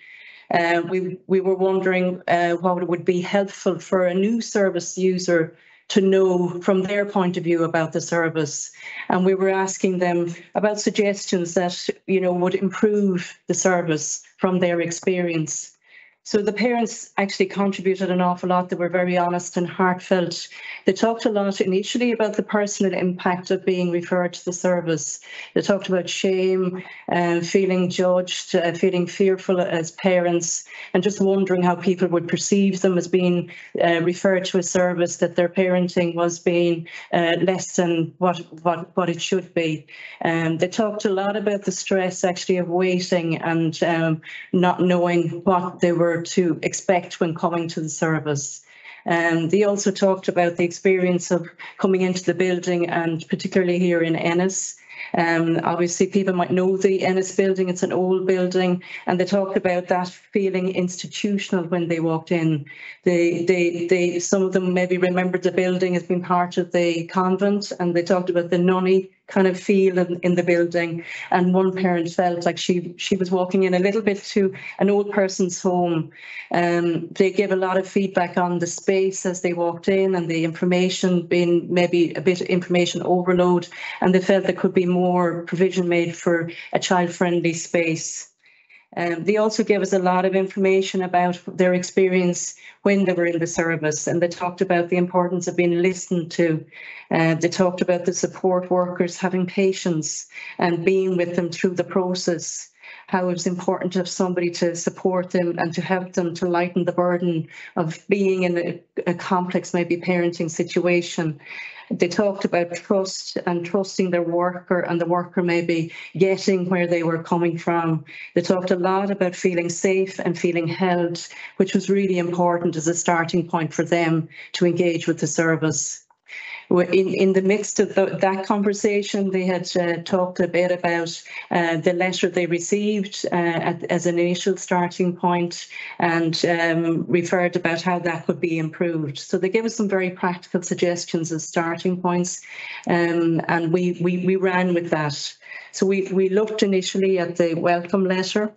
Uh, we, we were wondering uh, what would be helpful for a new service user to know from their point of view about the service. And we were asking them about suggestions that, you know, would improve the service from their experience. So the parents actually contributed an awful lot. They were very honest and heartfelt. They talked a lot initially about the personal impact of being referred to the service. They talked about shame, uh, feeling judged, uh, feeling fearful as parents, and just wondering how people would perceive them as being uh, referred to a service that their parenting was being uh, less than what, what, what it should be. Um, they talked a lot about the stress actually of waiting and um, not knowing what they were to expect when coming to the service. Um, they also talked about the experience of coming into the building and particularly here in Ennis. Um, obviously, people might know the Ennis building, it's an old building, and they talked about that feeling institutional when they walked in. They, they, they, some of them maybe remembered the building as being part of the convent, and they talked about the nunny kind of feel in, in the building. And one parent felt like she she was walking in a little bit to an old person's home. Um, they gave a lot of feedback on the space as they walked in and the information being maybe a bit information overload. And they felt there could be more provision made for a child-friendly space. Um, they also gave us a lot of information about their experience when they were in the service and they talked about the importance of being listened to. Uh, they talked about the support workers having patience and being with them through the process how it was important to have somebody to support them and to help them to lighten the burden of being in a, a complex, maybe parenting situation. They talked about trust and trusting their worker and the worker maybe getting where they were coming from. They talked a lot about feeling safe and feeling held, which was really important as a starting point for them to engage with the service in, in the midst of the, that conversation, they had uh, talked a bit about uh, the letter they received uh, at, as an initial starting point and um, referred about how that could be improved. So they gave us some very practical suggestions as starting points um, and we, we, we ran with that. So we, we looked initially at the welcome letter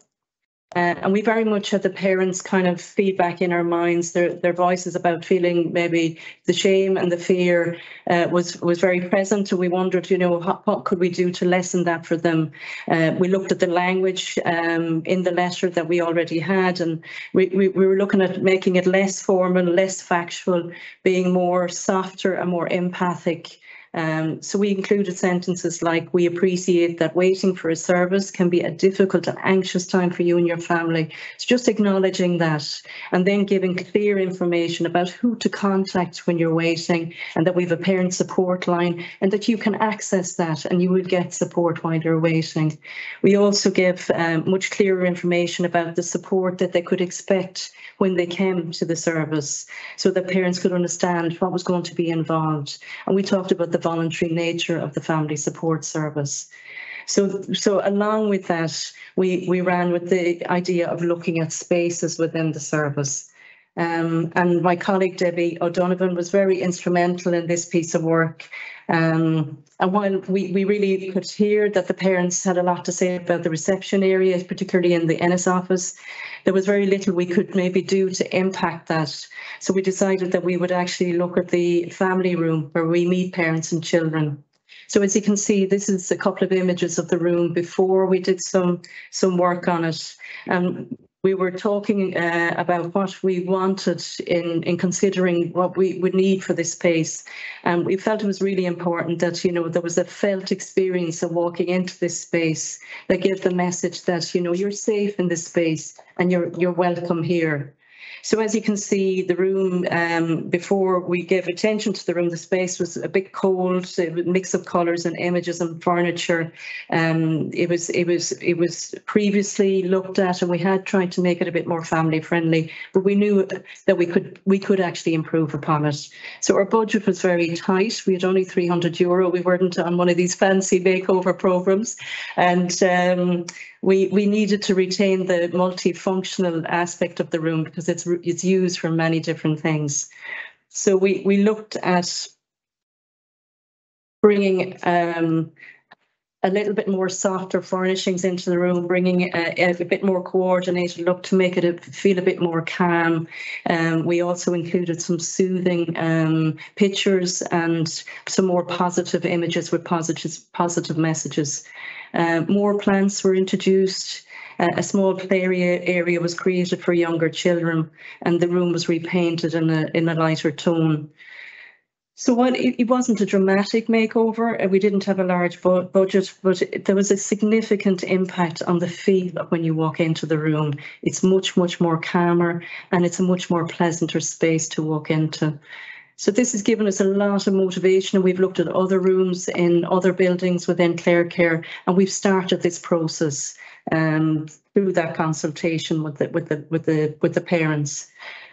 uh, and we very much had the parents kind of feedback in our minds, their their voices about feeling maybe the shame and the fear uh, was was very present. And we wondered, you know, what, what could we do to lessen that for them? Uh, we looked at the language um, in the letter that we already had, and we, we, we were looking at making it less formal, less factual, being more softer and more empathic. Um, so we included sentences like, we appreciate that waiting for a service can be a difficult and anxious time for you and your family. So just acknowledging that and then giving clear information about who to contact when you're waiting and that we have a parent support line and that you can access that and you will get support while you're waiting. We also give um, much clearer information about the support that they could expect when they came to the service so that parents could understand what was going to be involved. And we talked about the voluntary nature of the family support service. So, so along with that, we, we ran with the idea of looking at spaces within the service. Um, and my colleague Debbie O'Donovan was very instrumental in this piece of work. Um, and while we, we really could hear that the parents had a lot to say about the reception area, particularly in the Ennis office, there was very little we could maybe do to impact that. So we decided that we would actually look at the family room where we meet parents and children. So as you can see, this is a couple of images of the room before we did some some work on it. And we were talking uh, about what we wanted in, in considering what we would need for this space. And we felt it was really important that, you know, there was a felt experience of walking into this space that gave the message that, you know, you're safe in this space and you're, you're welcome here. So as you can see, the room, um, before we gave attention to the room, the space was a bit cold, a mix of colours and images and furniture. Um, it was it was it was previously looked at, and we had tried to make it a bit more family friendly, but we knew that we could we could actually improve upon it. So our budget was very tight. We had only 300 euro. We weren't on one of these fancy makeover programs, and um, we we needed to retain the multifunctional aspect of the room because it's it's used for many different things. So we we looked at bringing um, a little bit more softer furnishings into the room, bringing a, a bit more coordinated look to make it a, feel a bit more calm. Um, we also included some soothing um, pictures and some more positive images with positive positive messages. Uh, more plants were introduced. Uh, a small play area, area was created for younger children and the room was repainted in a, in a lighter tone. So while it, it wasn't a dramatic makeover, and we didn't have a large bu- budget, but it- there was a significant impact on the feel of when you walk into the room. It's much, much more calmer and it's a much more pleasanter space to walk into. So this has given us a lot of motivation and we've looked at other rooms in other buildings within Clare Care and we've started this process um, through that consultation with the, with the, with the, with the parents.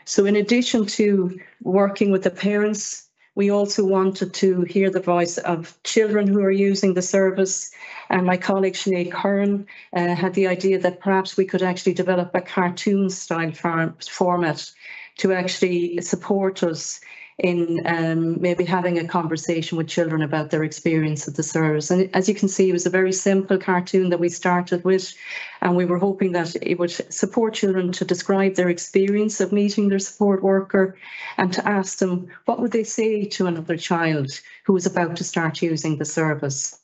So in addition to working with the parents, we also wanted to hear the voice of children who are using the service. And my colleague Sinead Curran uh, had the idea that perhaps we could actually develop a cartoon style form, format to actually support us in um, maybe having a conversation with children about their experience of the service. And as you can see, it was a very simple cartoon that we started with, and we were hoping that it would support children to describe their experience of meeting their support worker and to ask them what would they say to another child who was about to start using the service.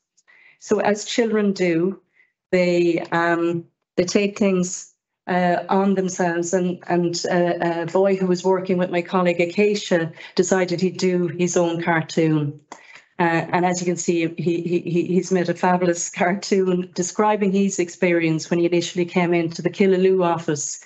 So as children do, they um, they take things uh, on themselves. And, and uh, a boy who was working with my colleague Acacia decided he'd do his own cartoon. Uh, and as you can see, he, he, he's made a fabulous cartoon describing his experience when he initially came into the Killaloe office.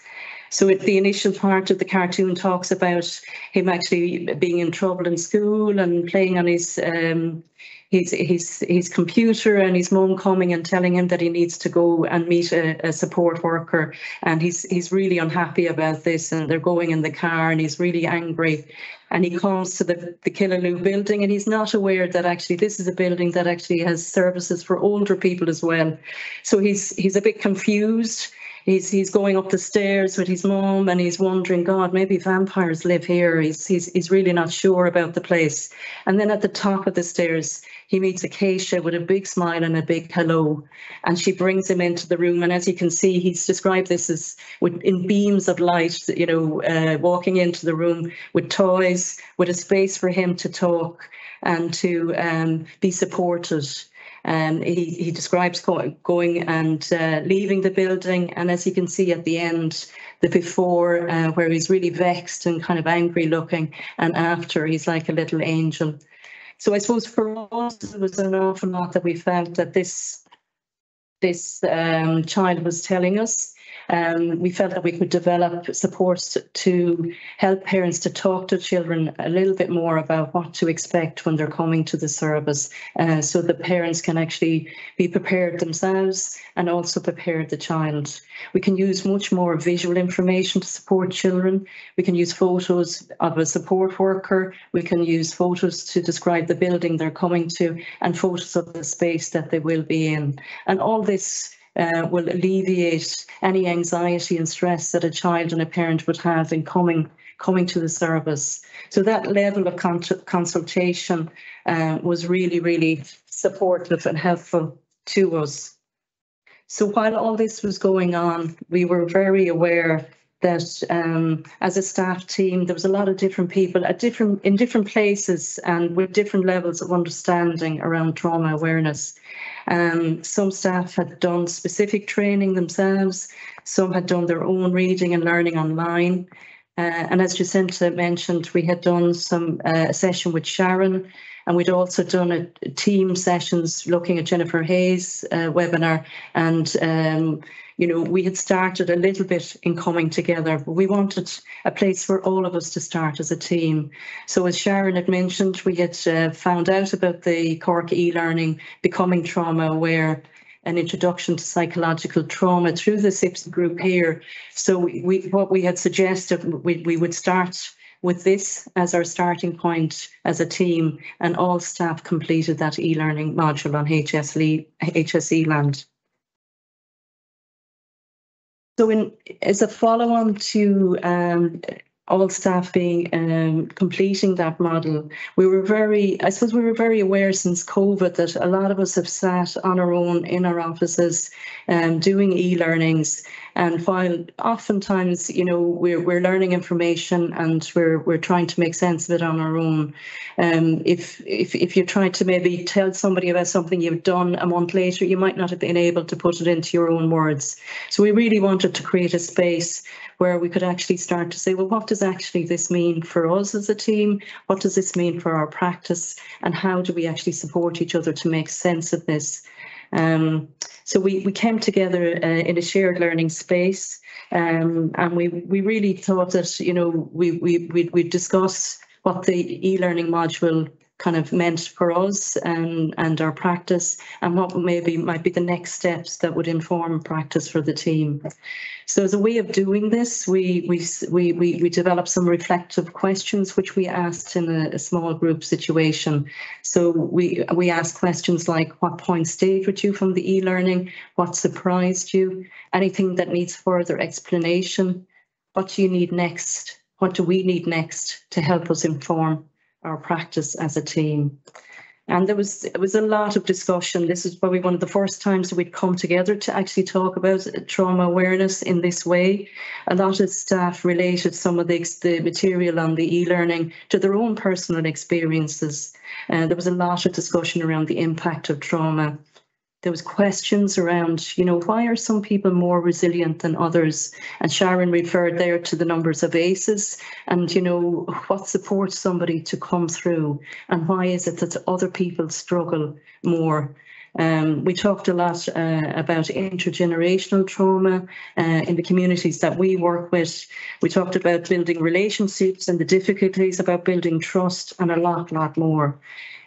So it, the initial part of the cartoon talks about him actually being in trouble in school and playing on his um, his his his computer and his mum coming and telling him that he needs to go and meet a, a, support worker and he's he's really unhappy about this and they're going in the car and he's really angry and he comes to the the Killaloe building and he's not aware that actually this is a building that actually has services for older people as well so he's he's a bit confused he's he's going up the stairs with his mom and he's wondering, God, maybe vampires live here. He's he's he's really not sure about the place. And then at the top of the stairs, he meets Acacia with a big smile and a big hello, and she brings him into the room. And as you can see, he's described this as with in beams of light, you know, uh, walking into the room with toys, with a space for him to talk and to um, be supported. Um, he, he describes go, going and uh, leaving the building. And as you can see at the end, the before, uh, where he's really vexed and kind of angry looking, and after, he's like a little angel. So I suppose for us, it was an awful lot that we felt that this this um, child was telling us um, we felt that we could develop supports to help parents to talk to children a little bit more about what to expect when they're coming to the service uh, so the parents can actually be prepared themselves and also prepare the child. We can use much more visual information to support children. We can use photos of a support worker. We can use photos to describe the building they're coming to and photos of the space that they will be in. And all this uh, will alleviate any anxiety and stress that a child and a parent would have in coming coming to the service. So that level of con consultation uh, was really, really supportive and helpful to us. So while all this was going on, we were very aware that um, as a staff team, there was a lot of different people at different in different places and with different levels of understanding around trauma awareness. Um, some staff had done specific training themselves. Some had done their own reading and learning online. Uh, and as Jacinta mentioned, we had done some uh, session with Sharon and we'd also done a, team sessions looking at Jennifer Hayes' uh, webinar and um, you know, we had started a little bit in coming together, but we wanted a place for all of us to start as a team. So as Sharon had mentioned, we had uh, found out about the Cork e-learning Becoming Trauma Aware an introduction to psychological trauma through the CPSI group here. So we, we what we had suggested we, we would start with this as our starting point as a team and all staff completed that e-learning module on HSE, HSE land. So in, as a follow-on to um, all staff being um, completing that model, we were very, I suppose we were very aware since COVID that a lot of us have sat on our own in our offices um, doing e-learnings And while oftentimes, you know, we're, we're learning information and we're, we're trying to make sense of it on our own. Um, if, if, if you're trying to maybe tell somebody about something you've done a month later, you might not have been able to put it into your own words. So we really wanted to create a space where we could actually start to say, well, what does actually this mean for us as a team? What does this mean for our practice? And how do we actually support each other to make sense of this? Um, so we, we came together uh, in a shared learning space um, and we, we really thought that, you know, we, we, we'd, we'd discuss what the e-learning module kind of meant for us and, and our practice and what maybe might be the next steps that would inform practice for the team. So as a way of doing this, we we we we, we developed some reflective questions which we asked in a, a small group situation. So we we asked questions like what point stayed with you from the e-learning, what surprised you, anything that needs further explanation, what do you need next, what do we need next to help us inform our practice as a team. And there was it was a lot of discussion. This is probably one of the first times that we'd come together to actually talk about trauma awareness in this way. A lot of staff related some of the, the material on the e-learning to their own personal experiences. Uh, there was a lot of discussion around the impact of trauma there was questions around, you know, why are some people more resilient than others? And Sharon referred there to the numbers of ACEs and, you know, what supports somebody to come through and why is it that other people struggle more? Um, we talked a lot uh, about intergenerational trauma uh, in the communities that we work with. We talked about building relationships and the difficulties about building trust and a lot, lot more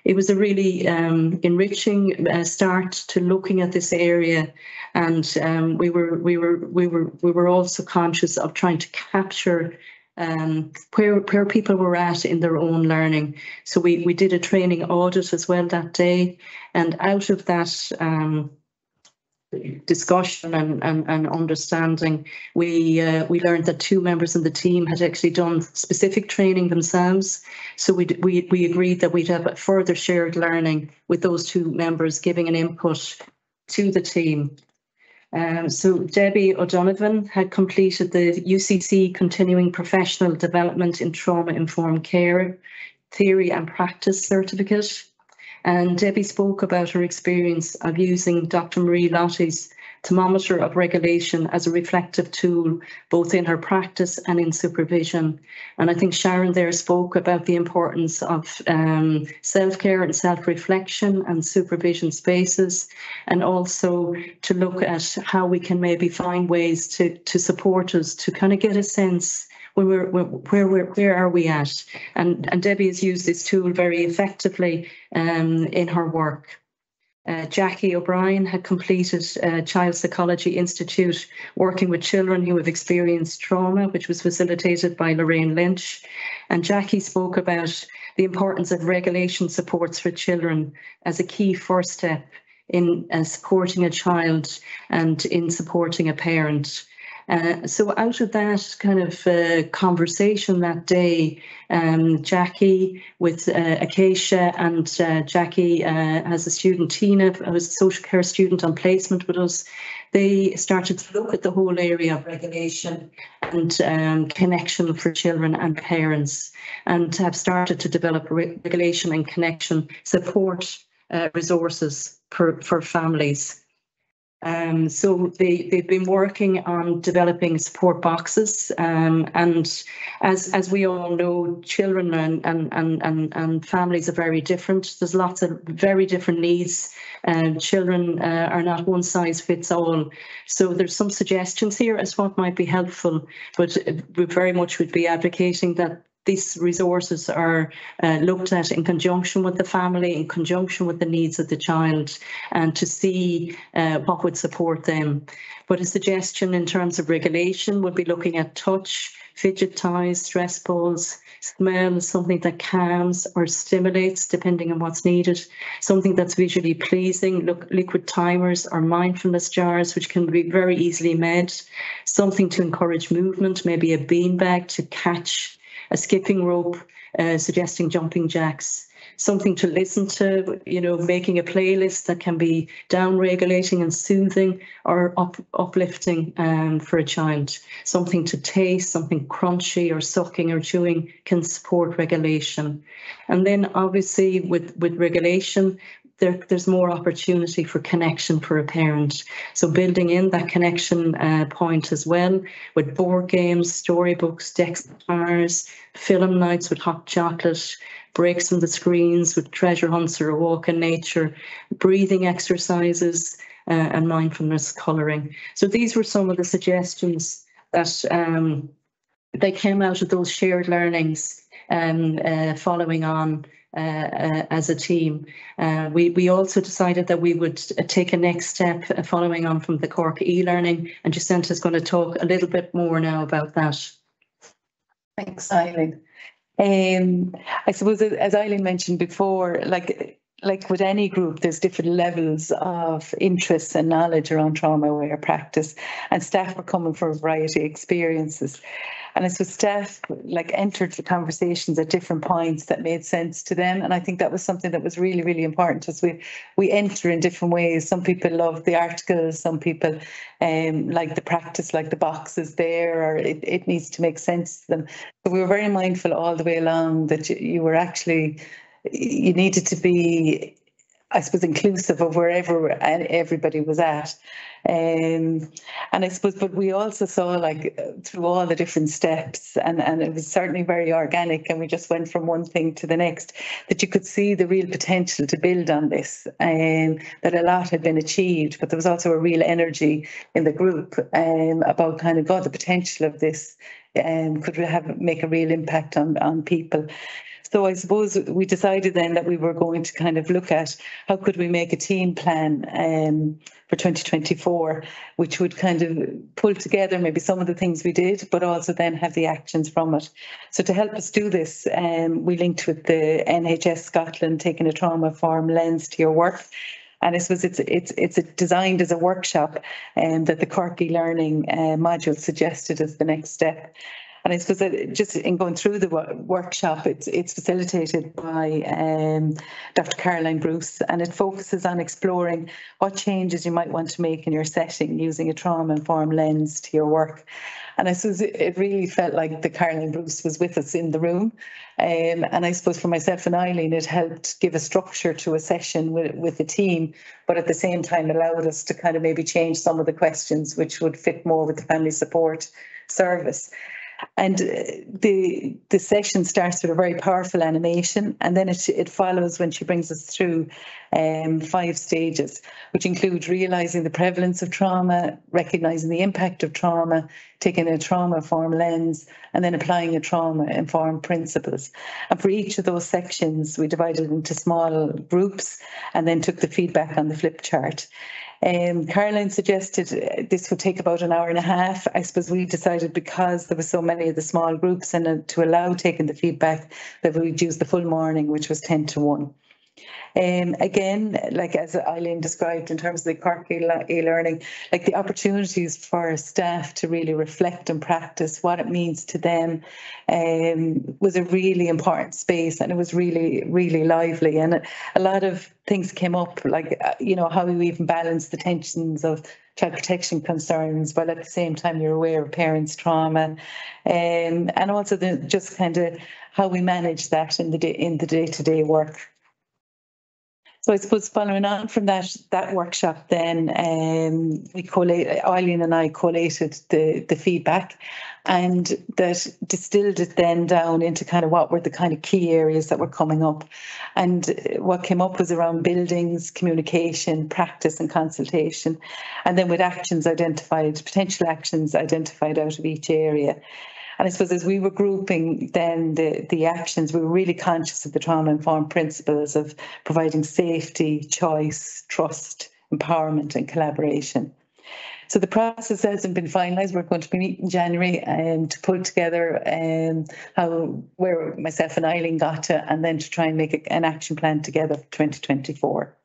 it was a really um, enriching uh, start to looking at this area, and um, we were we were we were we were also conscious of trying to capture um, where where people were at in their own learning. So we we did a training audit as well that day, and out of that. Discussion and, and, and understanding, we uh, we learned that two members in the team had actually done specific training themselves. So we we we agreed that we'd have further shared learning with those two members giving an input to the team. Um, so Debbie O'Donovan had completed the UCC Continuing Professional Development in Trauma Informed Care Theory and Practice Certificate. And Debbie spoke about her experience of using Dr. Marie Lotte's thermometer of regulation as a reflective tool, both in her practice and in supervision. And I think Sharon there spoke about the importance of um, self-care and self-reflection and supervision spaces, and also to look at how we can maybe find ways to, to support us to kind of get a sense where we're, where where where are we at? And and Debbie has used this tool very effectively um, in her work. Uh, Jackie O'Brien had completed a Child Psychology Institute working with children who have experienced trauma, which was facilitated by Lorraine Lynch. And Jackie spoke about the importance of regulation supports for children as a key first step in uh, supporting a child and in supporting a parent. Uh, so out of that kind of uh, conversation that day, um, Jackie with uh, Acacia and uh, Jackie uh, as a student, Tina who was a social care student on placement with us. They started to look at the whole area of regulation and um, connection for children and parents and have started to develop regulation and connection support resources for, for families. Um, so they, they've been working on developing support boxes um, and as, as we all know, children and, and, and, and, families are very different. There's lots of very different needs and children uh, are not one size fits all. So there's some suggestions here as what might be helpful, but we very much would be advocating that these resources are uh, looked at in conjunction with the family, in conjunction with the needs of the child, and to see uh, what would support them. But a suggestion in terms of regulation would be looking at touch, fidget toys, stress balls, smell, something that calms or stimulates depending on what's needed, something that's visually pleasing, look, liquid timers or mindfulness jars, which can be very easily made, something to encourage movement, maybe a beanbag to catch a skipping rope, uh, suggesting jumping jacks. something to listen to, you know, making a playlist that can be down regulating and soothing or up, uplifting um, for a child. Something to taste, something crunchy or sucking or chewing can support regulation. And then obviously with, with regulation, there, there's more opportunity for connection for a parent. So building in that connection uh, point as well with board games, storybooks, decks guitars, film nights with hot chocolate, breaks from the screens with treasure hunts or a walk in nature, breathing exercises, uh, and mindfulness colouring. So these were some of the suggestions that um, they came out of those shared learnings um, uh, following on uh, uh, as a team. Uh, we, we also decided that we would take a next step uh, following on from the Cork e-learning and Jacinta is going to talk a little bit more now about that. Thanks, Eileen. Um, I suppose as Eileen mentioned before, like like with any group, there's different levels of interest and knowledge around trauma aware practice, and staff are coming for a variety of experiences. And I suppose staff like entered the conversations at different points that made sense to them. And I think that was something that was really, really important as we we enter in different ways. Some people love the articles, some people um, like the practice, like the boxes there, or it, it needs to make sense to them. So we were very mindful all the way along that you, you were actually you needed to be I suppose inclusive of wherever everybody was at. Um, and I suppose, but we also saw like through all the different steps, and, and it was certainly very organic, and we just went from one thing to the next, that you could see the real potential to build on this, and um, that a lot had been achieved, but there was also a real energy in the group um, about kind of, God, the potential of this um, could have make a real impact on, on people. So I suppose we decided then that we were going to kind of look at how could we make a team plan um, for 2024, which would kind of pull together maybe some of the things we did, but also then have the actions from it. So to help us do this, um, we linked with the NHS Scotland, taking a trauma form lens to your work. And I suppose it's it's it's designed as a workshop, and um, that the Cork e-learning uh, module suggested as the next step. And I suppose that just in going through the workshop, it's it's facilitated by um, Dr. Caroline Bruce, and it focuses on exploring what changes you might want to make in your setting using a trauma-informed lens to your work. And I suppose it really felt like the Caroline Bruce was with us in the room. Um, and I suppose for myself and Eileen, it helped give a structure to a session with, with the team, but at the same time allowed us to kind of maybe change some of the questions which would fit more with the family support service. And uh, the the session starts with a very powerful animation, and then it it follows when she brings us through um, five stages, which include realizing the prevalence of trauma, recognizing the impact of trauma, taking a trauma informed lens, and then applying a trauma informed principles. And for each of those sections, we divided into small groups, and then took the feedback on the flip chart. Um, Caroline suggested uh, this would take about an hour and a half. I suppose we decided because there were so many of the small groups and uh, to allow taking the feedback that we'd use the full morning, which was 10 to 1. Um, again, like as Eileen described in terms of the Cork e-learning, like the opportunities for staff to really reflect and practice what it means to them um, was a really important space and it was really, really lively. And a lot of things came up, like, uh, you know, how we even balance the tensions of child protection concerns, while at the same time you're aware of parents' trauma, um, and also the just kind of how we manage that in the day in the day-to-day work. So I suppose following on from that that workshop, then um, we collated, Eileen and I collated the the feedback, and that distilled it then down into kind of what were the kind of key areas that were coming up, and what came up was around buildings, communication, practice, and consultation, and then with actions identified, potential actions identified out of each area. And I suppose as we were grouping then the, the actions, we were really conscious of the trauma informed principles of providing safety, choice, trust, empowerment, and collaboration. So the process hasn't been finalised. We're going to meeting in January and um, to pull together um, how where myself and Eileen got to, and then to try and make an action plan together for 2024.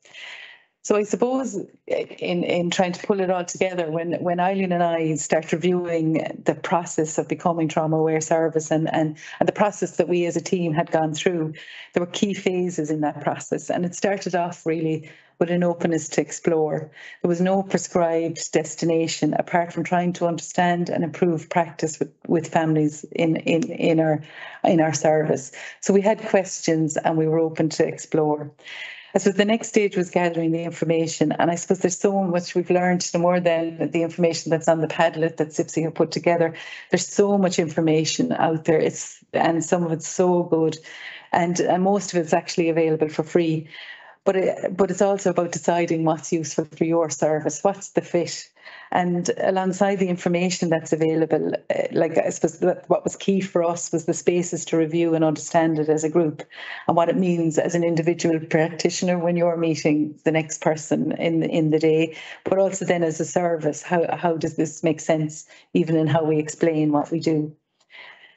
So I suppose eh, in, in trying to pull it all together, when, when Eileen and I start reviewing the process of becoming trauma aware service and, and, and the process that we as a team had gone through, there were key phases in that process. And it started off really with an openness to explore. There was no prescribed destination apart from trying to understand and improve practice with, with families in, in, in our in our service. So we had questions and we were open to explore. I suppose the next stage was gathering the information, and I suppose there's so much we've learned, no more than the information that's on the Padlet that CYPSC have put together. There's so much information out there. It's and some of it's so good, and, and most of it's actually available for free. But it, but it's also about deciding what's useful for your service, what's the fit, and alongside the information that's available, uh, like I suppose what was key for us was the spaces to review and understand it as a group and what it means as an individual practitioner when you're meeting the next person in, in the day, but also then as a service, how, how does this make sense even in how we explain what we do?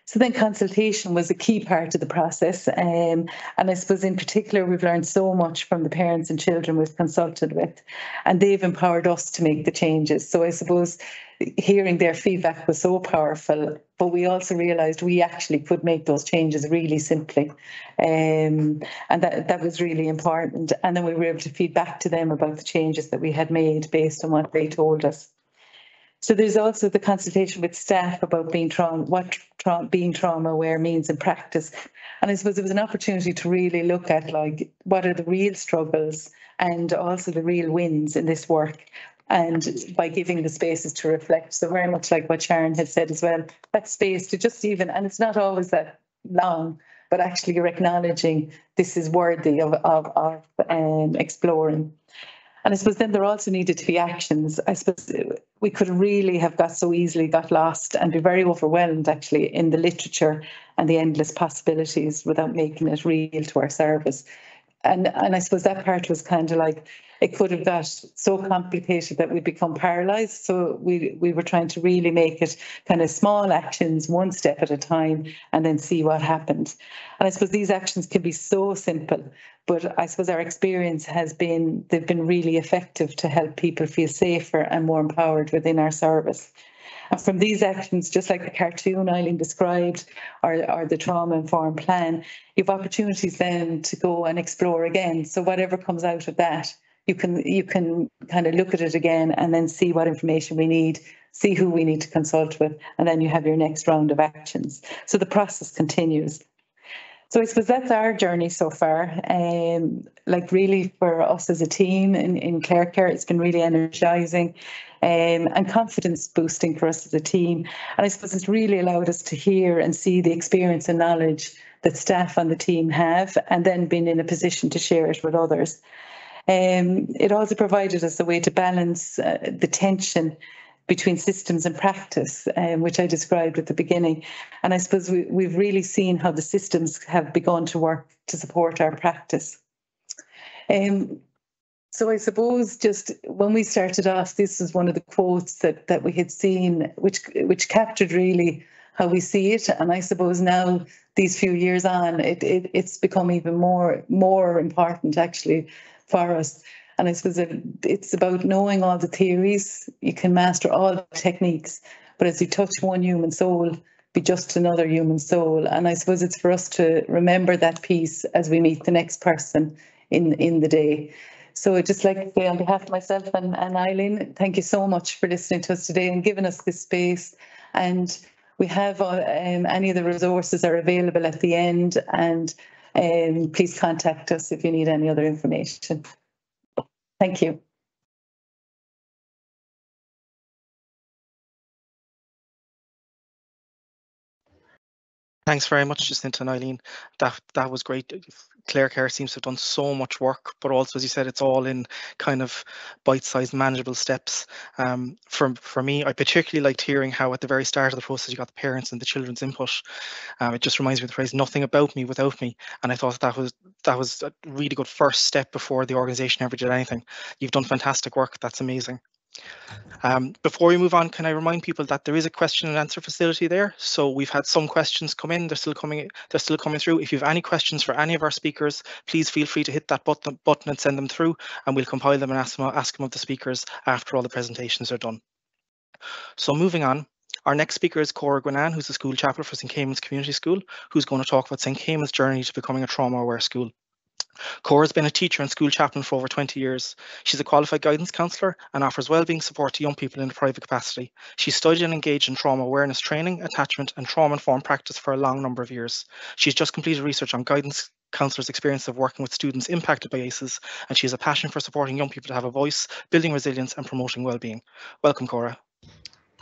So then consultation was a key part of the process. Um, and I suppose in particular, we've learned so much from the parents and children we've consulted with, and they've empowered us to make the changes. So I suppose hearing their feedback was so powerful, but we also realised we actually could make those changes really simply. Um, and that, that was really important. And then we were able to feed back to them about the changes that we had made based on what they told us. So there's also the consultation with staff about being trauma, what tra- being trauma aware means in practice. And I suppose it was an opportunity to really look at like what are the real struggles and also the real wins in this work. And by giving the spaces to reflect. So very much like what Sharon had said as well, that space to just even, and it's not always that long, but actually you're acknowledging this is worthy of, of, of um, exploring. And I suppose then there also needed to be actions. I suppose we could really have got so easily got lost and be very overwhelmed actually in the literature and the endless possibilities without making it real to our service. And and I suppose that part was kind of like it could have got so complicated that we become paralyzed. So we we were trying to really make it kind of small actions, one step at a time, and then see what happened. And I suppose these actions can be so simple, but I suppose our experience has been they've been really effective to help people feel safer and more empowered within our service. And from these actions, just like the cartoon Eileen described, or, or the trauma informed plan, you have opportunities then to go and explore again. So whatever comes out of that, you can you can kind of look at it again and then see what information we need, see who we need to consult with, and then you have your next round of actions. So the process continues. So I suppose that's our journey so far. Um, like really for us as a team in, in Clare Care, it's been really energising um, and confidence boosting for us as a team. And I suppose it's really allowed us to hear and see the experience and knowledge that staff on the team have and then being in a position to share it with others. Um, it also provided us a way to balance uh, the tension between systems and practice, um, which I described at the beginning. And I suppose we, we've really seen how the systems have begun to work to support our practice. Um, so I suppose just when we started off, this was one of the quotes that that we had seen, which which captured really how we see it. And I suppose now, these few years on, it, it it's become even more more important actually for us. And I suppose it's about knowing all the theories. You can master all the techniques, but as you touch one human soul, be just another human soul. And I suppose it's for us to remember that piece as we meet the next person in in the day. So I'd just like to say on behalf of myself and, and Eileen, thank you so much for listening to us today and giving us this space. And we have uh, um, any of the resources are available at the end and um, please contact us if you need any other information. Thank you. Thanks very much, Jacinta and Eileen. That that was great. Clare Care seems to have done so much work, but also, as you said, it's all in kind of bite-sized, manageable steps. Um, for for me, I particularly liked hearing how at the very start of the process you got the parents and the children's input. Um, it just reminds me of the phrase "nothing about me without me," and I thought that was that was a really good first step before the organisation ever did anything. You've done fantastic work. That's amazing. Um, before we move on, can I remind people that there is a question and answer facility there? So we've had some questions come in, they're still coming, they're still coming through. If you have any questions for any of our speakers, please feel free to hit that button, button and send them through and we'll compile them and ask them, ask them of the speakers after all the presentations are done. So moving on, our next speaker is Cora Gwinan, who's the school chaplain for St. Caimin's Community School, who's going to talk about St. Caimin's journey to becoming a trauma-aware school. Cora's been a teacher and school chaplain for over 20 years. She's a qualified guidance counsellor and offers wellbeing support to young people in a private capacity. She's studied and engaged in trauma awareness training, attachment and trauma-informed practice for a long number of years. She's just completed research on guidance counsellors' experience of working with students impacted by ACEs, and she has a passion for supporting young people to have a voice, building resilience and promoting wellbeing. Welcome, Cora.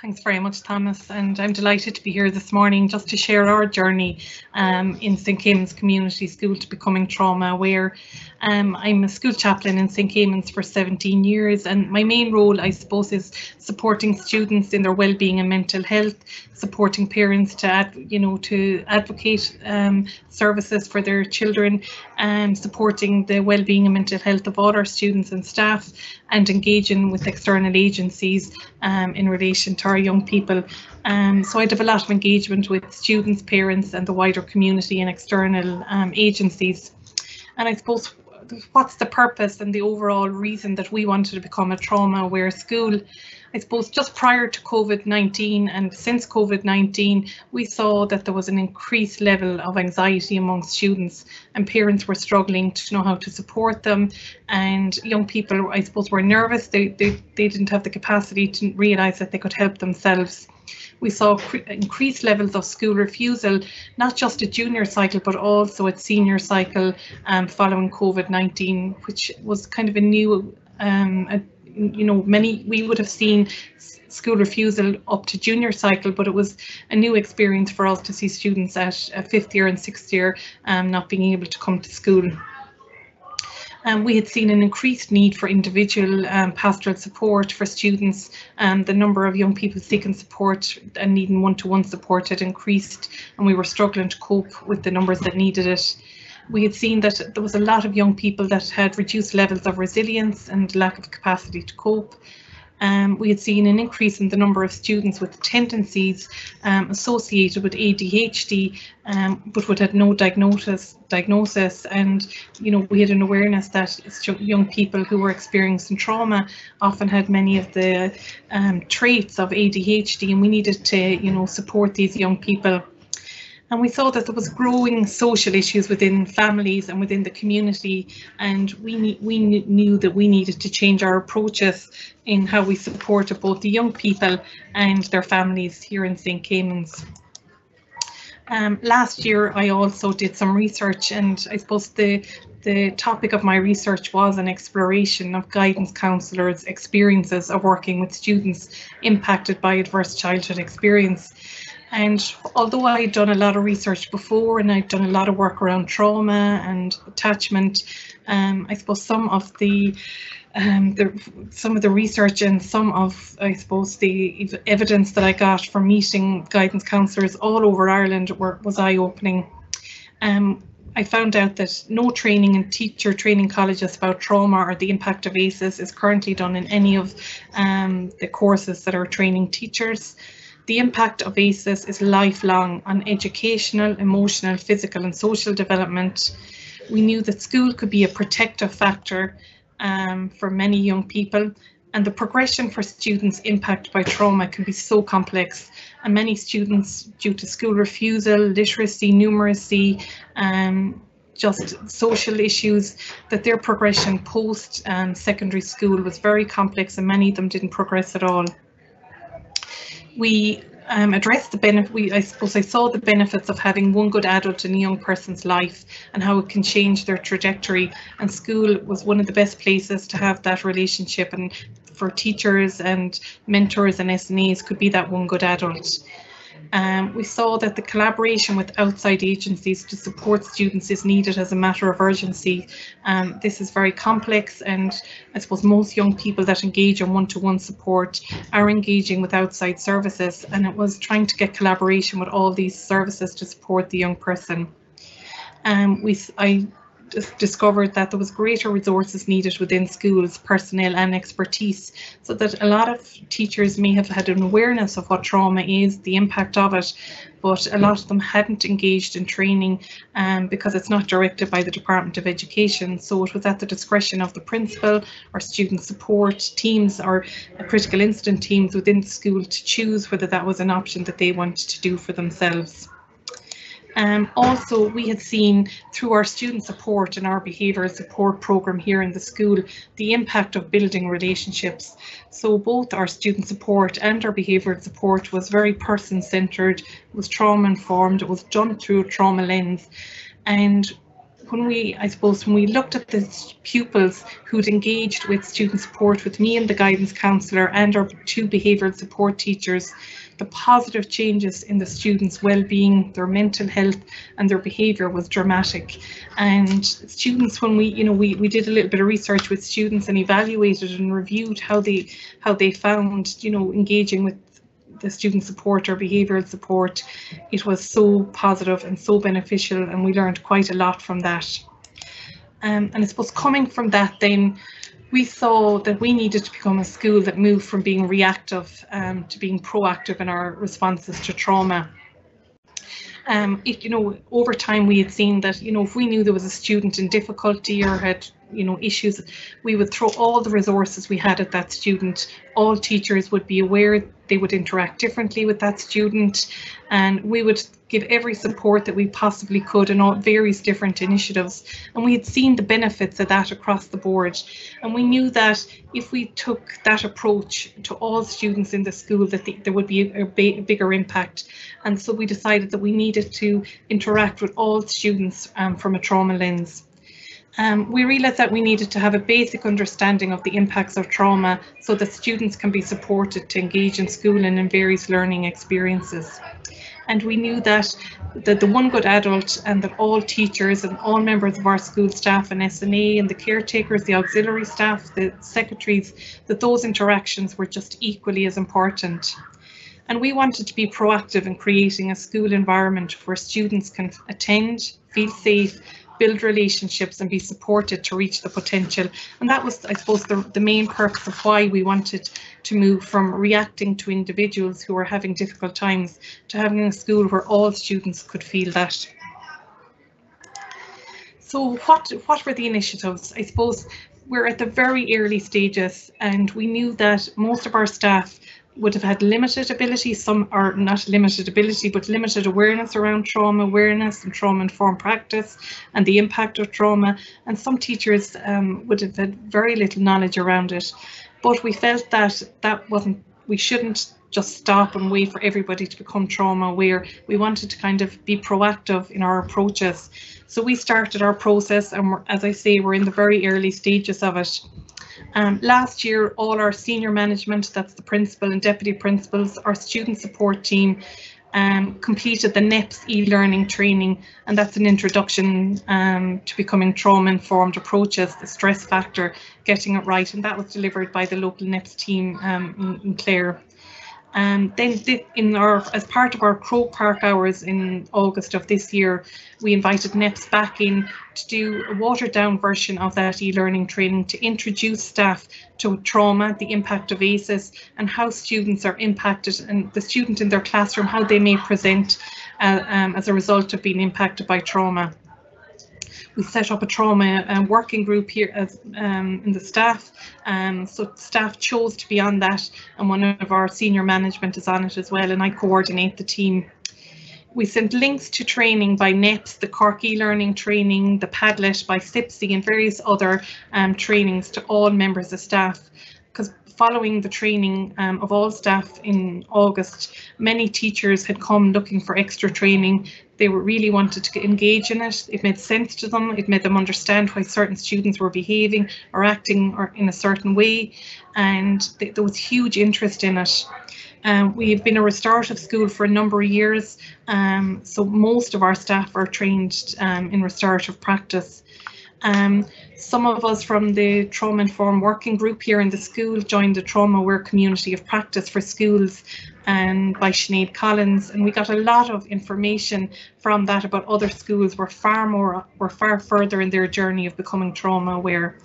Thanks very much, Thomas, and I'm delighted to be here this morning just to share our journey um, in St Caimin's Community School to becoming trauma aware. Um, I'm a school chaplain in St Caimin's for 17 years and my main role I suppose is supporting students in their well-being and mental health, supporting parents to you know to advocate um, services for their children and supporting the well-being and mental health of all our students and staff and engaging with external agencies um, in relation to our young people. Um, so I have a lot of engagement with students, parents and the wider community and external um, agencies. And I suppose what's the purpose and the overall reason that we wanted to become a trauma aware school. I suppose just prior to COVID-19 and since COVID-19, we saw that there was an increased level of anxiety among students and parents were struggling to know how to support them and young people, I suppose, were nervous. They, they, they didn't have the capacity to realise that they could help themselves we saw increased levels of school refusal, not just at junior cycle, but also at senior cycle um, following COVID-19, which was kind of a new, um, a, you know, many, we would have seen school refusal up to junior cycle, but it was a new experience for us to see students at a fifth year and sixth year um, not being able to come to school. Um, we had seen an increased need for individual um, pastoral support for students. Um, the number of young people seeking support and needing one-to-one -one support had increased and we were struggling to cope with the numbers that needed it. We had seen that there was a lot of young people that had reduced levels of resilience and lack of capacity to cope um, we had seen an increase in the number of students with tendencies um, associated with ADHD, um, but would had no diagnosis. Diagnosis, and you know, we had an awareness that young people who were experiencing trauma often had many of the um, traits of ADHD, and we needed to, you know, support these young people and we saw that there was growing social issues within families and within the community and we we knew that we needed to change our approaches in how we supported both the young people and their families here in St. Caimin's. Um, last year I also did some research and I suppose the the topic of my research was an exploration of guidance counsellors' experiences of working with students impacted by adverse childhood experience. And although I'd done a lot of research before and I'd done a lot of work around trauma and attachment, um, I suppose some of the um, the, some of the research and some of, I suppose, the evidence that I got from meeting guidance counsellors all over Ireland were, was eye-opening. Um, I found out that no training in teacher training colleges about trauma or the impact of ACEs is currently done in any of um, the courses that are training teachers. The impact of ACEs is lifelong on educational, emotional, physical and social development. We knew that school could be a protective factor um, for many young people and the progression for students impacted by trauma can be so complex and many students due to school refusal, literacy, numeracy, um, just social issues that their progression post um, secondary school was very complex and many of them didn't progress at all we um, addressed the benefit, we, I suppose I saw the benefits of having one good adult in a young person's life and how it can change their trajectory and school was one of the best places to have that relationship and for teachers and mentors and SNAs could be that one good adult. Um, we saw that the collaboration with outside agencies to support students is needed as a matter of urgency. Um, this is very complex and I suppose most young people that engage in one-to-one -one support are engaging with outside services and it was trying to get collaboration with all these services to support the young person. Um, we, I discovered that there was greater resources needed within schools, personnel and expertise, so that a lot of teachers may have had an awareness of what trauma is, the impact of it, but a lot of them hadn't engaged in training um, because it's not directed by the Department of Education. So it was at the discretion of the principal or student support teams or critical incident teams within the school to choose whether that was an option that they wanted to do for themselves. Um, also, we had seen through our student support and our behavioural support programme here in the school the impact of building relationships. So both our student support and our behavioural support was very person centred, was trauma informed, it was done through a trauma lens. And when we, I suppose, when we looked at the pupils who'd engaged with student support with me and the guidance counsellor and our two behavioural support teachers, the positive changes in the students' well-being, their mental health and their behaviour was dramatic. And students, when we, you know, we, we did a little bit of research with students and evaluated and reviewed how they how they found, you know, engaging with the student support or behavioural support, it was so positive and so beneficial and we learned quite a lot from that. Um, and I suppose coming from that then, we saw that we needed to become a school that moved from being reactive um, to being proactive in our responses to trauma. Um, it, you know, over time we had seen that, you know, if we knew there was a student in difficulty or had, you know, issues, we would throw all the resources we had at that student. All teachers would be aware they would interact differently with that student and we would give every support that we possibly could in all various different initiatives and we had seen the benefits of that across the board and we knew that if we took that approach to all students in the school that the, there would be a, a, bigger impact and so we decided that we needed to interact with all students um, from a trauma lens. Um, we realised that we needed to have a basic understanding of the impacts of trauma so that students can be supported to engage in school and in various learning experiences. And we knew that, that the one good adult and that all teachers and all members of our school staff and SNA and the caretakers, the auxiliary staff, the secretaries, that those interactions were just equally as important. And we wanted to be proactive in creating a school environment where students can attend, feel safe build relationships and be supported to reach the potential. And that was, I suppose, the, the main purpose of why we wanted to move from reacting to individuals who were having difficult times to having a school where all students could feel that. So what, what were the initiatives? I suppose we're at the very early stages and we knew that most of our staff would have had limited ability, some are not limited ability, but limited awareness around trauma awareness and trauma informed practice and the impact of trauma. And some teachers um, would have had very little knowledge around it. But we felt that that wasn't, we shouldn't just stop and wait for everybody to become trauma aware. We wanted to kind of be proactive in our approaches. So we started our process and as I say, we're in the very early stages of it. Um, last year, all our senior management, that's the principal and deputy principals, our student support team, um, completed the NEPS e-learning training, and that's an introduction um, to becoming trauma-informed approaches, the stress factor, getting it right, and that was delivered by the local NEPS team um, in, Clare. Um, then in our, as part of our Croke Park hours in August of this year, we invited NEPS back in to do a watered down version of that e-learning training to introduce staff to trauma, the impact of ACEs and how students are impacted and the student in their classroom, how they may present uh, um, as a result of being impacted by trauma we set up a trauma um, working group here as um, in the staff. Um, so staff chose to be on that and one of our senior management is on it as well and I coordinate the team. We sent links to training by NEPS, the Cork e-learning training, the Padlet by CYPSC and various other um, trainings to all members of staff because following the training um, of all staff in August, many teachers had come looking for extra training. They were really wanted to engage in it. It made sense to them. It made them understand why certain students were behaving or acting or in a certain way. And th there was huge interest in it. Um, we've been a restorative school for a number of years, um, so most of our staff are trained um, in restorative practice. Um, Some of us from the Trauma Informed Working Group here in the school joined the Trauma Aware Community of Practice for Schools and by Sinead Collins and we got a lot of information from that about other schools were far more were far further in their journey of becoming trauma aware.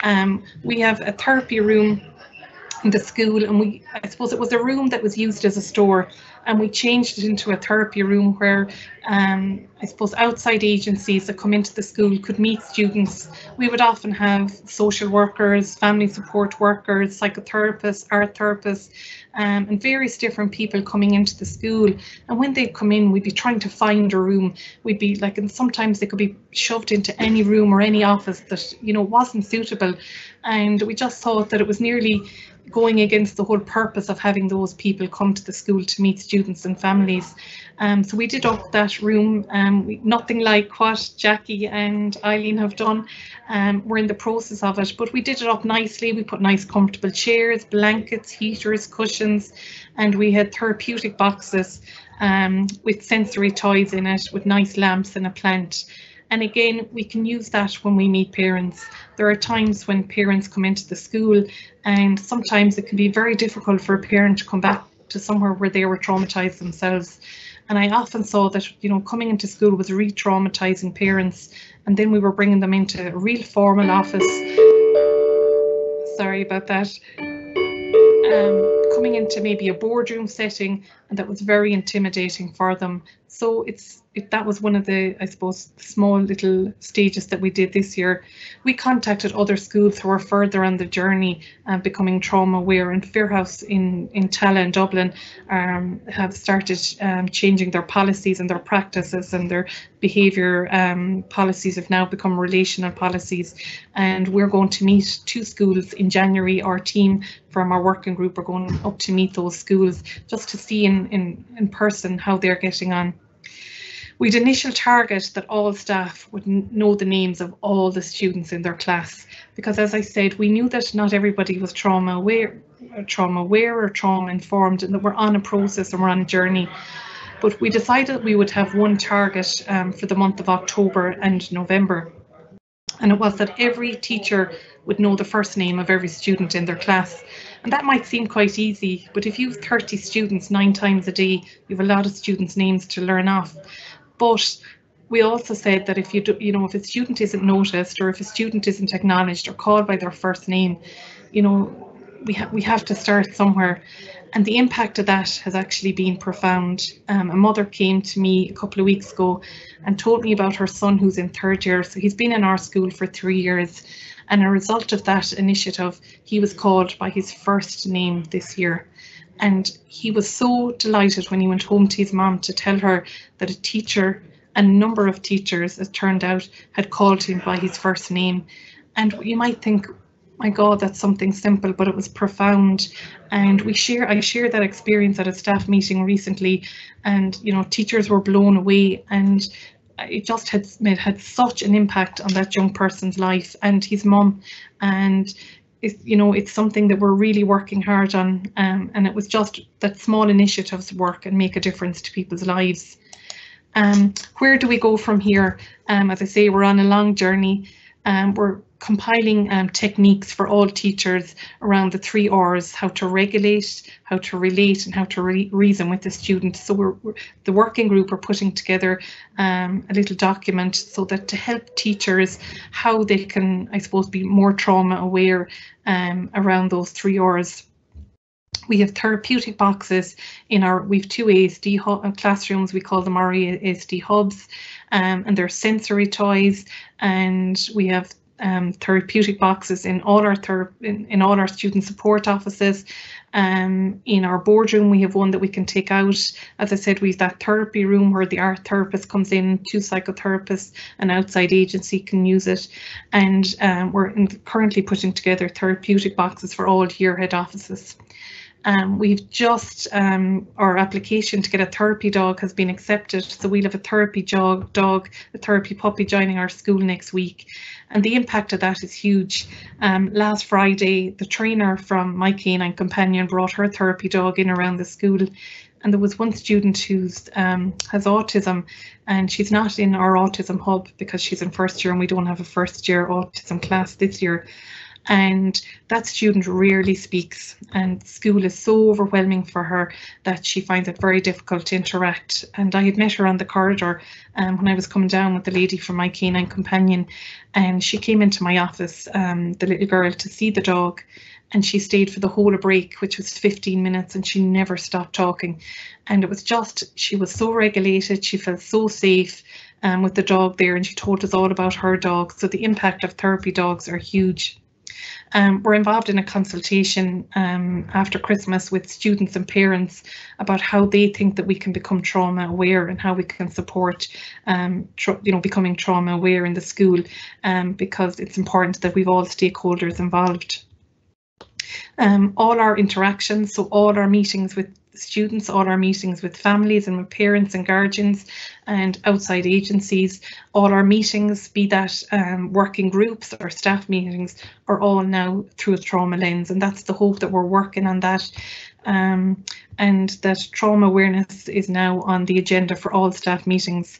Um, we have a therapy room the school and we I suppose it was a room that was used as a store and we changed it into a therapy room where um, I suppose outside agencies that come into the school could meet students. We would often have social workers, family support workers, psychotherapists, art therapists, um, and various different people coming into the school. And when they come in, we'd be trying to find a room. We'd be like, and sometimes they could be shoved into any room or any office that you know wasn't suitable. And we just thought that it was nearly going against the whole purpose of having those people come to the school to meet students and families. Um, so we did up that room, um, we, nothing like what Jackie and Eileen have done. Um, we're in the process of it, but we did it up nicely. We put nice comfortable chairs, blankets, heaters, cushions, and we had therapeutic boxes um, with sensory toys in it, with nice lamps and a plant. And again, we can use that when we meet parents. There are times when parents come into the school and sometimes it can be very difficult for a parent to come back to somewhere where they were traumatized themselves. And I often saw that, you know, coming into school was re-traumatizing parents and then we were bringing them into a real formal office. Sorry about that. Um, coming into maybe a boardroom setting and that was very intimidating for them. So it's it, that was one of the, I suppose, small little stages that we did this year. We contacted other schools who were further on the journey uh, becoming trauma aware and Firhouse in, in Tallaght and Dublin um, have started um, changing their policies and their practices and their behaviour um, policies have now become relational policies. And we're going to meet two schools in January. Our team from our working group are going up to meet those schools just to see in, in, in person how they're getting on. We'd initial target that all staff would know the names of all the students in their class because as I said we knew that not everybody was trauma aware, trauma aware or trauma informed and that we're on a process and we're on a journey. But we decided we would have one target um, for the month of October and November. And it was that every teacher would know the first name of every student in their class. And that might seem quite easy, but if you've 30 students nine times a day, you have a lot of students' names to learn off. But we also said that if you do, you know, if a student isn't noticed or if a student isn't acknowledged or called by their first name, you know, we have we have to start somewhere. And the impact of that has actually been profound. Um, a mother came to me a couple of weeks ago and told me about her son who's in third year. So he's been in our school for three years. And a result of that initiative, he was called by his first name this year. And he was so delighted when he went home to his mom to tell her that a teacher, a number of teachers, it turned out, had called him by his first name. And you might think, my God, that's something simple, but it was profound. And we share, I shared that experience at a staff meeting recently, and you know, teachers were blown away, and it just had it had such an impact on that young person's life and his mum. And it's you know it's something that we're really working hard on um, and it was just that small initiatives work and make a difference to people's lives. Um, where do we go from here? Um, as I say we're on a long journey. Um, we're compiling um, techniques for all teachers around the three R's, how to regulate, how to relate and how to re reason with the student. So we're, we're, the working group are putting together um, a little document so that to help teachers how they can, I suppose, be more trauma aware um, around those three R's. We have therapeutic boxes in our, we've two ASD uh, classrooms, we call them our ASD hubs, um, and they're sensory toys, and we have um, therapeutic boxes in all our ther in, in all our student support offices. Um, in our boardroom, we have one that we can take out. As I said, we have that therapy room where the art therapist comes in, two psychotherapists, an outside agency can use it. And um, we're in, currently putting together therapeutic boxes for all year head offices. Um, we've just, um, our application to get a therapy dog has been accepted. So we'll have a therapy dog, dog, a therapy puppy joining our school next week. And the impact of that is huge. Um, last Friday, the trainer from My Canine Companion brought her therapy dog in around the school and there was one student who's um, has autism, and she's not in our autism hub because she's in first year, and we don't have a first year autism class this year and that student rarely speaks and school is so overwhelming for her that she finds it very difficult to interact and I had met her on the corridor um, when I was coming down with the lady from my canine companion and she came into my office, um, the little girl, to see the dog and she stayed for the whole break, which was 15 minutes, and she never stopped talking. And it was just, she was so regulated, she felt so safe um, with the dog there, and she told us all about her dog. So the impact of therapy dogs are huge. Um, we're involved in a consultation um, after Christmas with students and parents about how they think that we can become trauma aware and how we can support, um, you know, becoming trauma aware in the school um, because it's important that we've all stakeholders involved. Um, all our interactions, so all our meetings with students, all our meetings with families and with parents and guardians and outside agencies, all our meetings, be that um, working groups or staff meetings, are all now through a trauma lens. And that's the hope that we're working on that. Um, and that trauma awareness is now on the agenda for all staff meetings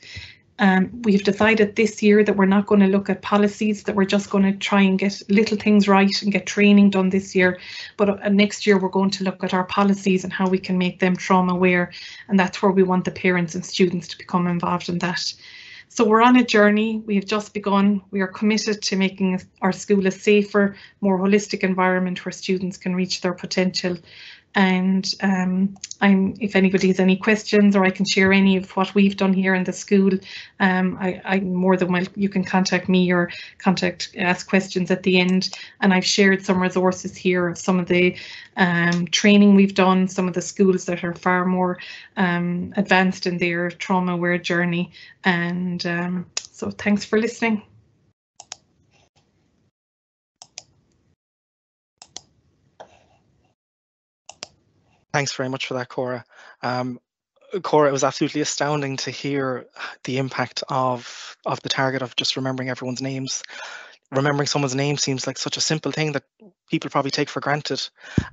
um, we've decided this year that we're not going to look at policies, that we're just going to try and get little things right and get training done this year. But uh, next year, we're going to look at our policies and how we can make them trauma aware. And that's where we want the parents and students to become involved in that. So we're on a journey. We have just begun. We are committed to making our school a safer, more holistic environment where students can reach their potential and um, I'm if anybody has any questions or I can share any of what we've done here in the school, um, I, I'm more than well. You can contact me or contact ask questions at the end. And I've shared some resources here of some of the um, training we've done, some of the schools that are far more um, advanced in their trauma aware journey. And um, so thanks for listening. Thanks very much for that, Cora. Um, Cora, it was absolutely astounding to hear the impact of of the target of just remembering everyone's names. Remembering someone's name seems like such a simple thing that people probably take for granted.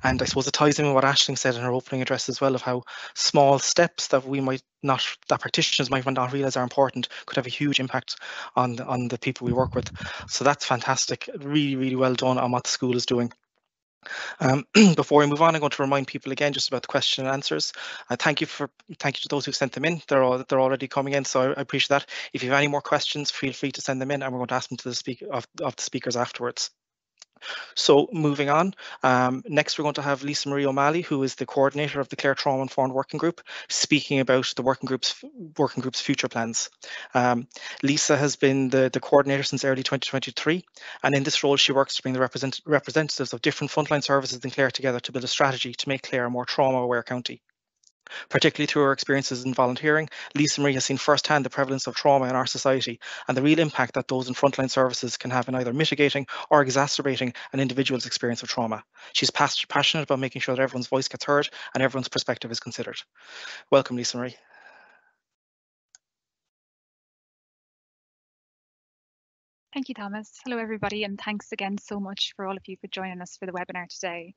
And I suppose it ties in with what Ashling said in her opening address as well of how small steps that we might not, that practitioners might not realize are important could have a huge impact on, on the people we work with. So that's fantastic. Really, really well done on what the school is doing. Um, before we move on, I'm going to remind people again just about the question and answers. Uh, thank you for thank you to those who sent them in. They're all they're already coming in, so I, I, appreciate that. If you have any more questions, feel free to send them in, and we're going to ask them to the speak of, of the speakers afterwards. So moving on, um, next we're going to have Lisa Marie O'Malley, who is the coordinator of the Clare Trauma Informed Working Group, speaking about the working group's working group's future plans. Um, Lisa has been the, the coordinator since early 2023, and in this role she works to bring the represent, representatives of different frontline services in Clare together to build a strategy to make Clare a more trauma-aware county. Particularly through her experiences in volunteering, Lisa Marie has seen firsthand the prevalence of trauma in our society and the real impact that those in frontline services can have in either mitigating or exacerbating an individual's experience of trauma. She's passionate about making sure that everyone's voice gets heard and everyone's perspective is considered. Welcome, Lisa Marie. Thank you, Thomas. Hello, everybody, and thanks again so much for all of you for joining us for the webinar today.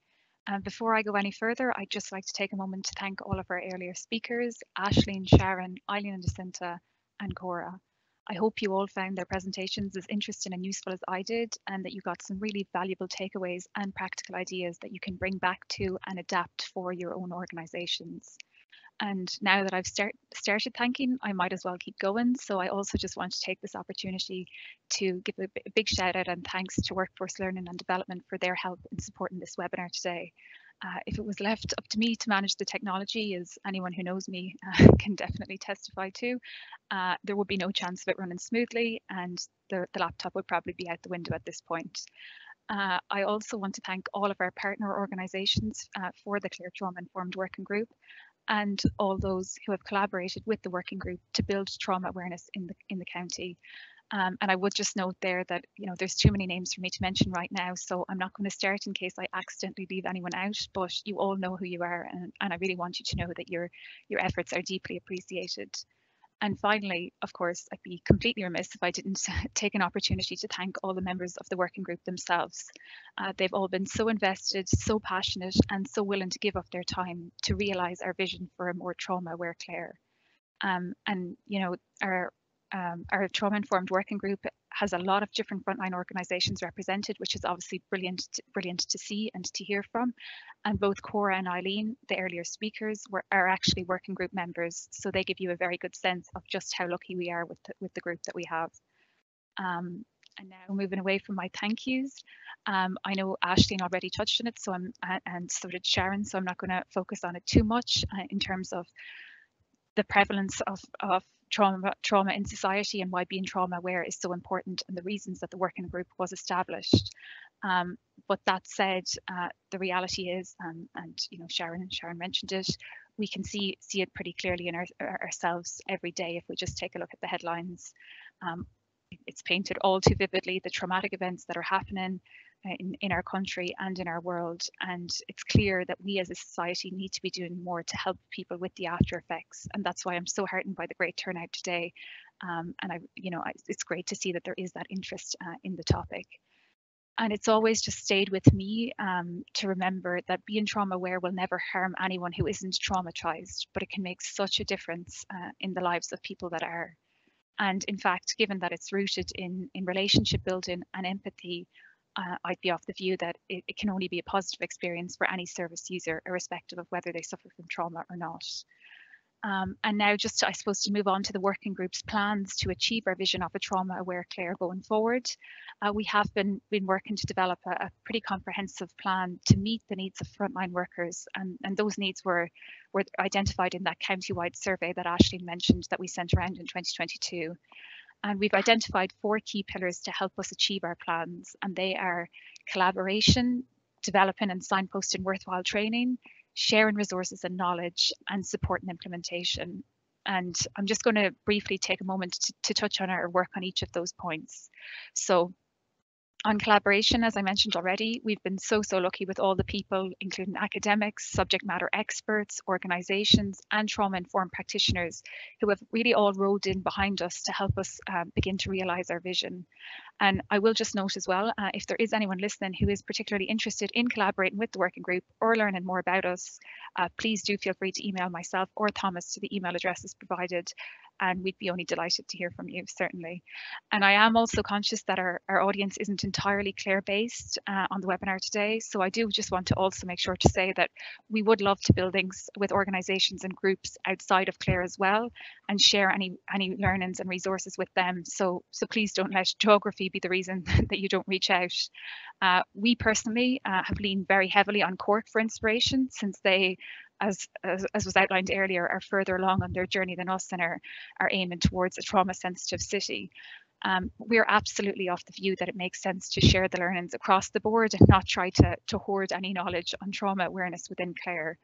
And before I go any further, I'd just like to take a moment to thank all of our earlier speakers, Ashling, Sharon, Eileen and Jacinta, and Cora. I hope you all found their presentations as interesting and useful as I did, and that you got some really valuable takeaways and practical ideas that you can bring back to and adapt for your own organisations. And now that I've start, started thanking, I might as well keep going. So I also just want to take this opportunity to give a, big shout out and thanks to Workforce Learning and Development for their help in supporting this webinar today. Uh, if it was left up to me to manage the technology, as anyone who knows me uh, can definitely testify to, uh, there would be no chance of it running smoothly and the, the laptop would probably be out the window at this point. Uh, I also want to thank all of our partner organisations uh, for the Clare Trauma Informed Working Group and all those who have collaborated with the working group to build trauma awareness in the in the county. Um, and I would just note there that you know there's too many names for me to mention right now, so I'm not going to start in case I accidentally leave anyone out. But you all know who you are, and, and I really want you to know that your your efforts are deeply appreciated. And finally, of course, I'd be completely remiss if I didn't take an opportunity to thank all the members of the working group themselves. Uh, they've all been so invested, so passionate, and so willing to give up their time to realise our vision for a more trauma-aware Clare. Um, and you know, our um, our trauma informed working group has a lot of different frontline organisations represented, which is obviously brilliant, to, brilliant to see and to hear from. And both Cora and Eileen, the earlier speakers, were are actually working group members, so they give you a very good sense of just how lucky we are with the, with the group that we have. Um, and now moving away from my thank yous, um, I know Ashling already touched on it, so I'm and so did Sharon, so I'm not going to focus on it too much uh, in terms of the prevalence of, of trauma trauma in society and why being trauma aware is so important and the reasons that the working group was established. Um, but that said, uh, the reality is, um, and you know, Sharon Sharon mentioned it, we can see see it pretty clearly in our, ourselves every day if we just take a look at the headlines. Um, it's painted all too vividly the traumatic events that are happening in, in our country and in our world. And it's clear that we as a society need to be doing more to help people with the after effects. And that's why I'm so heartened by the great turnout today. Um, and I, you know, I, it's great to see that there is that interest uh, in the topic. And it's always just stayed with me um, to remember that being trauma aware will never harm anyone who isn't traumatized, but it can make such a difference uh, in the lives of people that are. And in fact, given that it's rooted in, in relationship building and empathy, uh, I'd be of the view that it, it, can only be a positive experience for any service user, irrespective of whether they suffer from trauma or not. Um, and now just, I suppose, to move on to the working group's plans to achieve our vision of a trauma-aware Clare going forward. Uh, we have been, been working to develop a, a, pretty comprehensive plan to meet the needs of frontline workers, and, and those needs were, were identified in that county-wide survey that Ashling mentioned that we sent around in 2022. And we've identified four key pillars to help us achieve our plans, and they are collaboration, developing and signposting worthwhile training, sharing resources and knowledge, and support and implementation. And I'm just going to briefly take a moment to, to touch on our work on each of those points. So on collaboration, as I mentioned already, we've been so, so lucky with all the people, including academics, subject matter experts, organisations, and trauma informed practitioners who have really all rolled in behind us to help us uh, begin to realise our vision. And I will just note as well, uh, if there is anyone listening who is particularly interested in collaborating with the working group or learning more about us, uh, please do feel free to email myself or Thomas to the email addresses provided and we'd be only delighted to hear from you, certainly. And I am also conscious that our, our audience isn't entirely Clare based uh, on the webinar today, so I do just want to also make sure to say that we would love to build links with organisations and groups outside of Clare as well and share any, any learnings and resources with them. So, so please don't let geography be the reason that you don't reach out. Uh, we personally uh, have leaned very heavily on Cork for inspiration since they as, as, as, was outlined earlier, are further along on their journey than us and are, are aiming towards a trauma sensitive city. Um, we're absolutely of the view that it makes sense to share the learnings across the board and not try to, to hoard any knowledge on trauma awareness within Clare.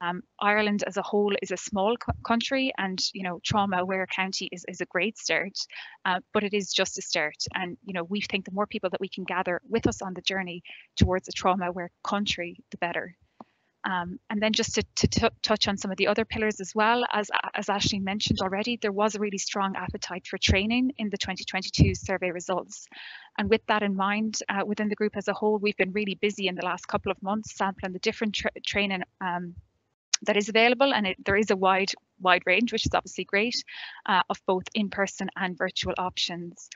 Um, Ireland as a whole is a small co country and you know trauma aware county is, is a great start uh, but it is just a start and you know we think the more people that we can gather with us on the journey towards a trauma aware country the better um, and then just to, to touch on some of the other pillars as well, as, as Ashley mentioned already, there was a really strong appetite for training in the 2022 survey results. And with that in mind, uh, within the group as a whole, we've been really busy in the last couple of months sampling the different tra training um, that is available and it, there is a wide wide range which is obviously great uh, of both in-person and virtual options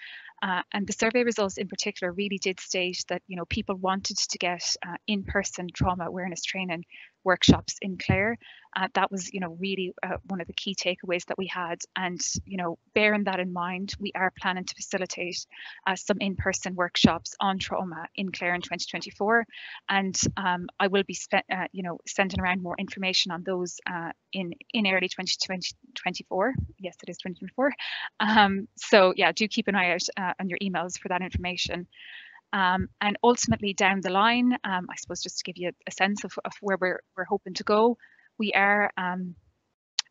uh, and the survey results in particular really did state that you know people wanted to get uh, in-person trauma awareness training workshops in Clare. Uh, that was, you know, really uh, one of the key takeaways that we had. And, you know, bearing that in mind, we are planning to facilitate uh, some in-person workshops on trauma in Clare in 2024. And um, I will be, uh, you know, sending around more information on those uh, in, in early 2024. Yes, it is 2024. Um, so yeah, do keep an eye out uh, on your emails for that information. Um, and ultimately down the line, um, I suppose just to give you a, sense of, of, where we're, we're hoping to go, we are um,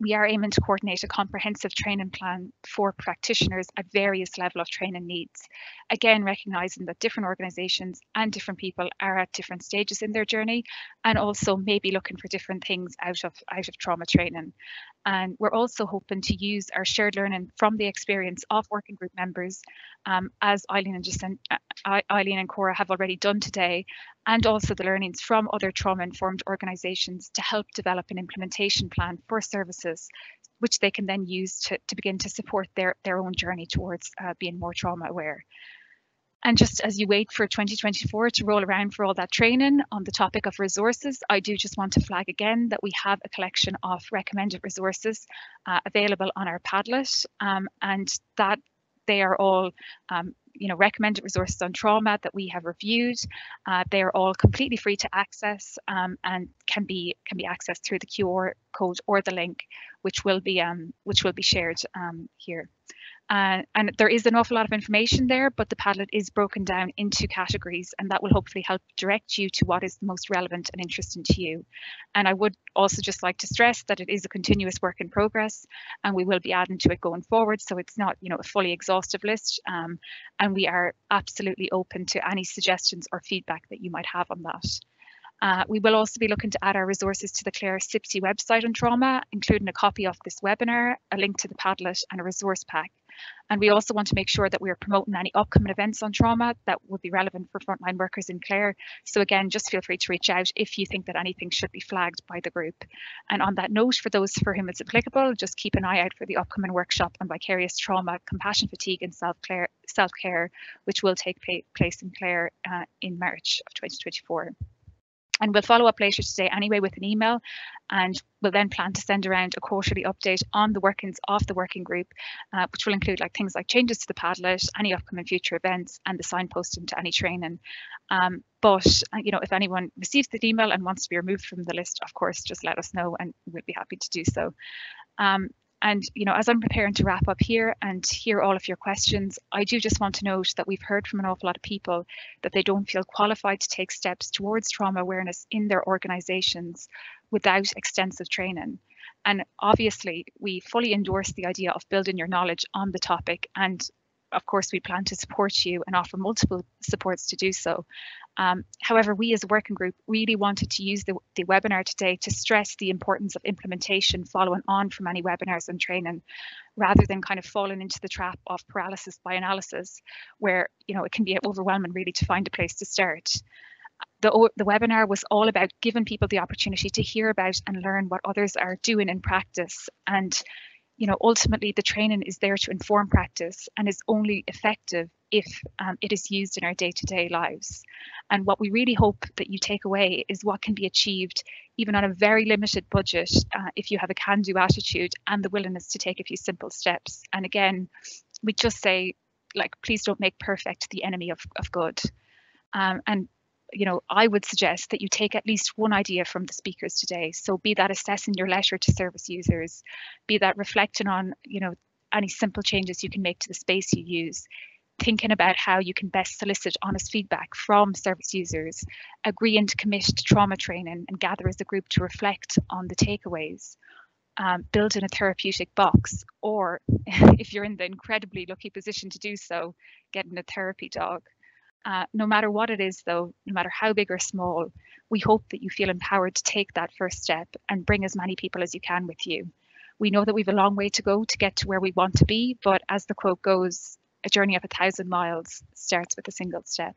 we are aiming to coordinate a comprehensive training plan for practitioners at various level of training needs. Again, recognising that different organisations and different people are at different stages in their journey and also maybe looking for different things out of out of trauma training. And we're also hoping to use our shared learning from the experience of working group members, um, as Eileen and, uh, Eileen and Cora have already done today, and also the learnings from other trauma-informed organisations to help develop an implementation plan for services, which they can then use to, to begin to support their, their own journey towards uh, being more trauma aware. And just as you wait for 2024 to roll around for all that training on the topic of resources, I do just want to flag again that we have a collection of recommended resources uh, available on our Padlet um, and that they are all um, you know recommended resources on trauma that we have reviewed. Uh, they are all completely free to access um, and can be can be accessed through the QR code or the link which will be um, which will be shared um, here uh, and there is an awful lot of information there, but the Padlet is broken down into categories, and that will hopefully help direct you to what is most relevant and interesting to you. And I would also just like to stress that it is a continuous work in progress, and we will be adding to it going forward. So it's not, you know, a fully exhaustive list, um, and we are absolutely open to any suggestions or feedback that you might have on that. Uh, we will also be looking to add our resources to the Clare CYPSC website on trauma, including a copy of this webinar, a link to the Padlet and a resource pack. And we also want to make sure that we are promoting any upcoming events on trauma that would be relevant for frontline workers in Clare. So again, just feel free to reach out if you think that anything should be flagged by the group. And on that note, for those for whom it's applicable, just keep an eye out for the upcoming workshop on vicarious trauma, compassion fatigue and self-care, self-care which will take place in Clare uh, in March of 2024. And we'll follow up later today anyway with an email and we'll then plan to send around a quarterly update on the workings of the working group, uh, which will include like things like changes to the Padlet, any upcoming future events and the signposting to any training. Um, but, uh, you know, if anyone receives the email and wants to be removed from the list, of course, just let us know and we'll be happy to do so. Um, and, you know, as I'm preparing to wrap up here and hear all of your questions, I do just want to note that we've heard from an awful lot of people that they don't feel qualified to take steps towards trauma awareness in their organizations without extensive training. And obviously, we fully endorse the idea of building your knowledge on the topic and of course, we plan to support you and offer multiple supports to do so. Um, however, we as a working group really wanted to use the, the webinar today to stress the importance of implementation following on from any webinars and training, rather than kind of falling into the trap of paralysis by analysis, where you know it can be overwhelming really to find a place to start. The, the webinar was all about giving people the opportunity to hear about and learn what others are doing in practice and you know, ultimately the training is there to inform practice and is only effective if um, it is used in our day-to-day -day lives. And what we really hope that you take away is what can be achieved even on a very limited budget uh, if you have a can-do attitude and the willingness to take a few simple steps. And again, we just say, like, please don't make perfect the enemy of, of good. Um, and you know, I would suggest that you take at least one idea from the speakers today. So be that assessing your letter to service users, be that reflecting on, you know, any simple changes you can make to the space you use, thinking about how you can best solicit honest feedback from service users, agreeing to commit to trauma training and gather as a group to reflect on the takeaways. Um, building a therapeutic box, or if you're in the incredibly lucky position to do so, getting a therapy dog. Uh, no matter what it is, though, no matter how big or small, we hope that you feel empowered to take that first step and bring as many people as you can with you. We know that we've a long way to go to get to where we want to be, but as the quote goes, a journey of a thousand miles starts with a single step.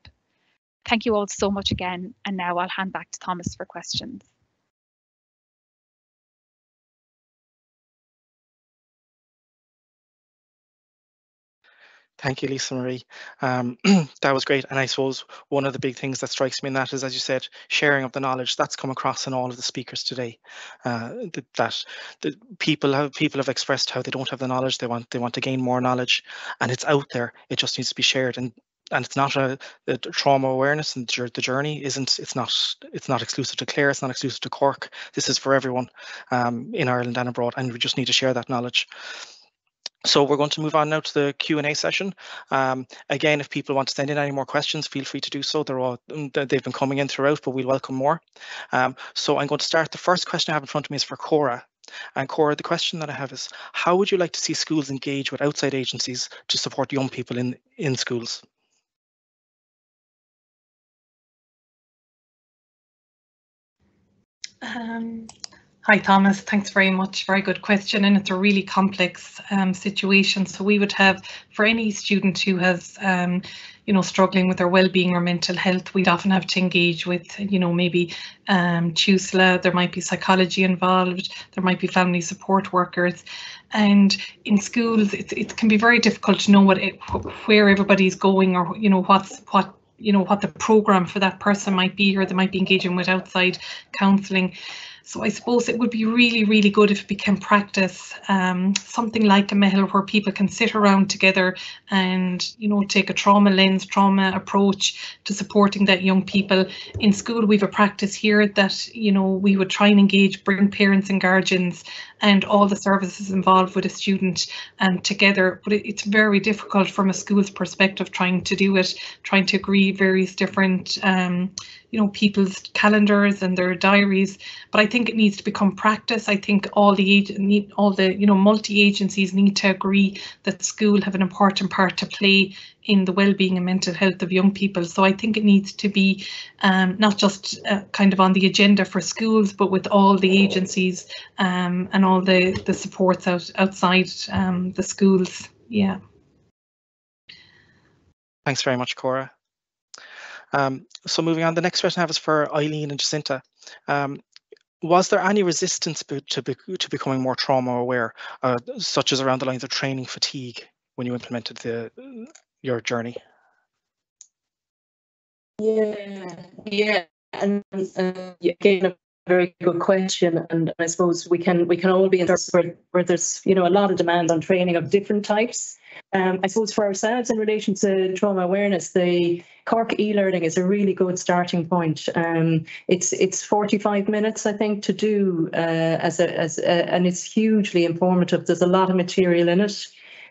Thank you all so much again, and now I'll hand back to Thomas for questions. Thank you, Lisa Marie. Um, that was great. And I suppose one of the big things that strikes me in that is, as you said, sharing of the knowledge that's come across in all of the speakers today. Uh, that, that the people have people have expressed how they don't have the knowledge. They want they want to gain more knowledge, and it's out there. It just needs to be shared. And and it's not a the trauma awareness and the journey isn't it's not it's not exclusive to Clare. It's not exclusive to Cork. This is for everyone um, in Ireland and abroad, and we just need to share that knowledge. So we're going to move on now to the Q&A session. Um, again, if people want to send in any more questions, feel free to do so. They're all mm, they've been coming in throughout, but we'll welcome more. Um, so I'm going to start. The first question I have in front of me is for Cora. And Cora, the question that I have is, how would you like to see schools engage with outside agencies to support young people in, in schools? Um, hi, Thomas. Thanks very much. Very good question. And it's a really complex um, situation. So we would have, for any student who has, um, you know, struggling with their well-being or mental health, we'd often have to engage with, you know, maybe um, TUSLA, there might be psychology involved, there might be family support workers. And in schools, it, it can be very difficult to know what it, where everybody's going or, you know, what's what you know what the program for that person might be or they might be engaging with outside counselling so I suppose it would be really, really good if we can practice, um, something like a Meitheal where people can sit around together and, you know, take a trauma lens, trauma approach to supporting that young people. In school, we've a practice here that, you know, we would try and engage, bring parents and guardians and all the services involved with a student and um, together. But it, it's very difficult from a school's perspective trying to do it, trying to agree various different um, you know people's calendars and their diaries. But i think it needs to become practice. I think all the all the you know multi agencies need to agree that school have an important part to play in the well-being and mental health of young people. So i think it needs to be um, not just uh, kind of on the agenda for schools but with all the agencies um, and all the the supports out outside um, the schools. Yeah. Thanks very much, Cora. Um, so moving on, the next question I have is for Eileen and Jacinta. Um, was there any resistance to, be, to becoming more trauma aware, uh, such as around the lines of training fatigue when you implemented the your journey? Yeah, yeah, and uh, again, a very good question, and I suppose we can we can all be in where, where there's you know a lot of demand on training of different types. Um, I suppose for ourselves in relation to trauma awareness, the Cork e-learning is a really good starting point. Um, it's it's 45 minutes, I think, to do uh, as a as a, and it's hugely informative. There's a lot of material in it.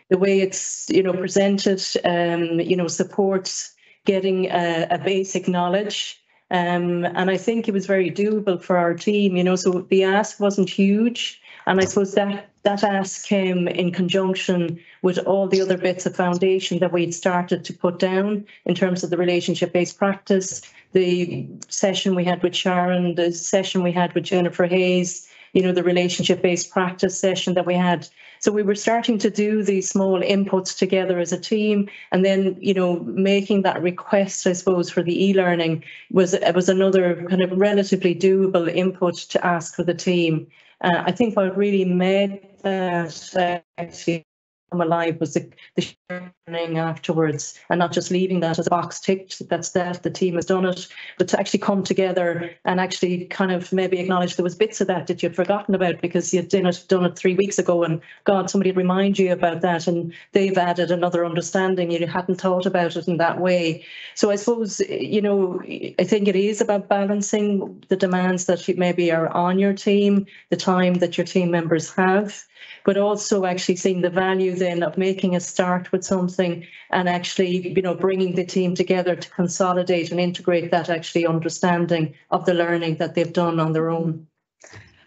The way it's you know presented, um, you know, supports getting a, a basic knowledge. Um, and I think it was very doable for our team, you know, so the ask wasn't huge. And I suppose that that ask came in conjunction with all the other bits of foundation that we'd started to put down in terms of the relationship-based practice, the session we had with Sharon, the session we had with Jennifer Hayes, you know, the relationship-based practice session that we had. So we were starting to do these small inputs together as a team, and then, you know, making that request, I suppose, for the e-learning was was another kind of relatively doable input to ask for the team. Uh, I think what really made that uh, actually come alive was the, the sharing afterwards. And not just leaving that as a box ticked that's that the team has done it. But to actually come together and actually kind of maybe acknowledge there was bits of that that you'd forgotten about because you'd done it done it three weeks ago and god somebody remind you about that and they've added another understanding. You hadn't thought about it in that way. So i suppose you know i think it is about balancing the demands that maybe are on your team the time that your team members have but also actually seeing the value then of making a start with something and actually, you know, bringing the team together to consolidate and integrate that actually understanding of the learning that they've done on their own.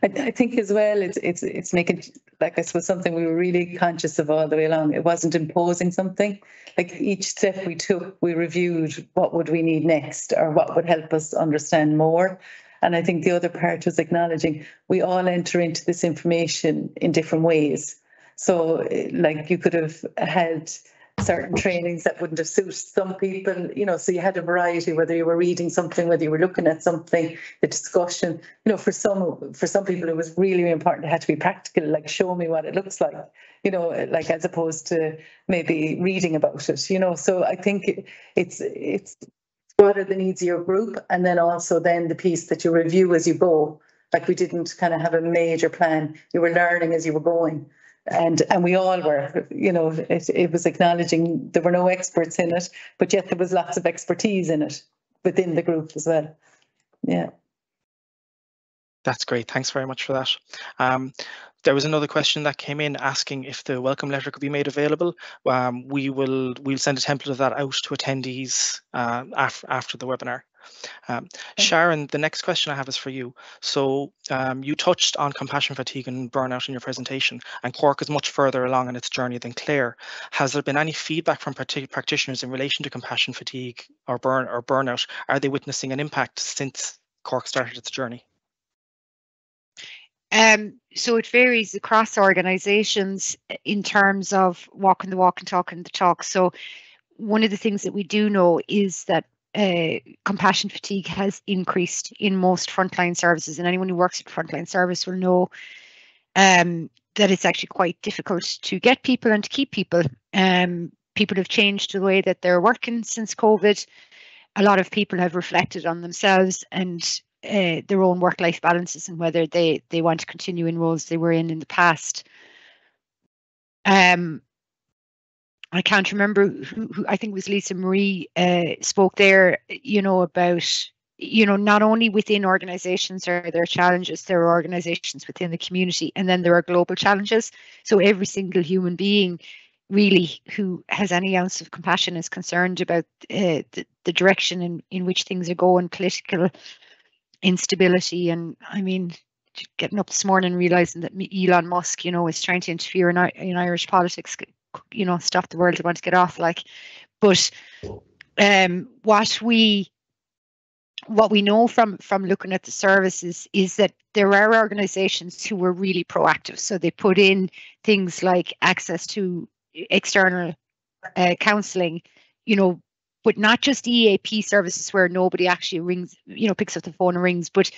I, think as well, it's it's it's making like I suppose something we were really conscious of all the way along. It wasn't imposing something. Like each step we took, we reviewed what would we need next or what would help us understand more. And I think the other part was acknowledging we all enter into this information in different ways. So, eh, like, you could have had certain trainings that wouldn't have suited some people, you know, so you had a variety, whether you were reading something, whether you were looking at something, the discussion, you know, for some for some people it was really, important. It had to be practical, like show me what it looks like, you know, eh, like as opposed to maybe reading about it, you know. So I think it's it's what are the needs of your group? And then also then the piece that you review as you go. Like we didn't kind of have a major plan. You were learning as you were going. And and we all were you know it, it was acknowledging there were no experts in it but yet there was lots of expertise in it within the group as well. Yeah that's great. Thanks very much for that. Um, there was another question that came in asking if the welcome letter could be made available. Um, we will we'll send a template of that out to attendees uh, af after the webinar. Um, Sharon, the next question I have is for you. So um, you touched on compassion fatigue and burnout in your presentation, and Cork is much further along in its journey than Clare. Has there been any feedback from practitioners in relation to compassion fatigue or burn or burnout? Are they witnessing an impact since Cork started its journey? Um, so it varies across organisations in terms of walking the walk and talking the talk. So one of the things that we do know is that uh, compassion fatigue has increased in most frontline services, and anyone who works in frontline service will know um, that it's actually quite difficult to get people and to keep people. Um, people have changed the way that they're working since COVID. A lot of people have reflected on themselves and uh, their own work-life balances and whether they they want to continue in roles they were in in the past. Um, I can't remember who, who I think was Lisa Marie uh, spoke there, you know, about you know not only within organizations are there challenges there are organizations within the community and then there are global challenges so every single human being really who has any ounce of compassion is concerned about uh, the, the direction in, in which things are going political instability. And i mean getting up this morning realizing that elon musk you know is trying to interfere in, in irish politics you know stop the world want to get off like but um what we what we know from from looking at the services is that there are organizations who were really proactive. So they put in things like access to external uh, counseling you know but not just EAP services where nobody actually rings, you know, picks up the phone and rings, but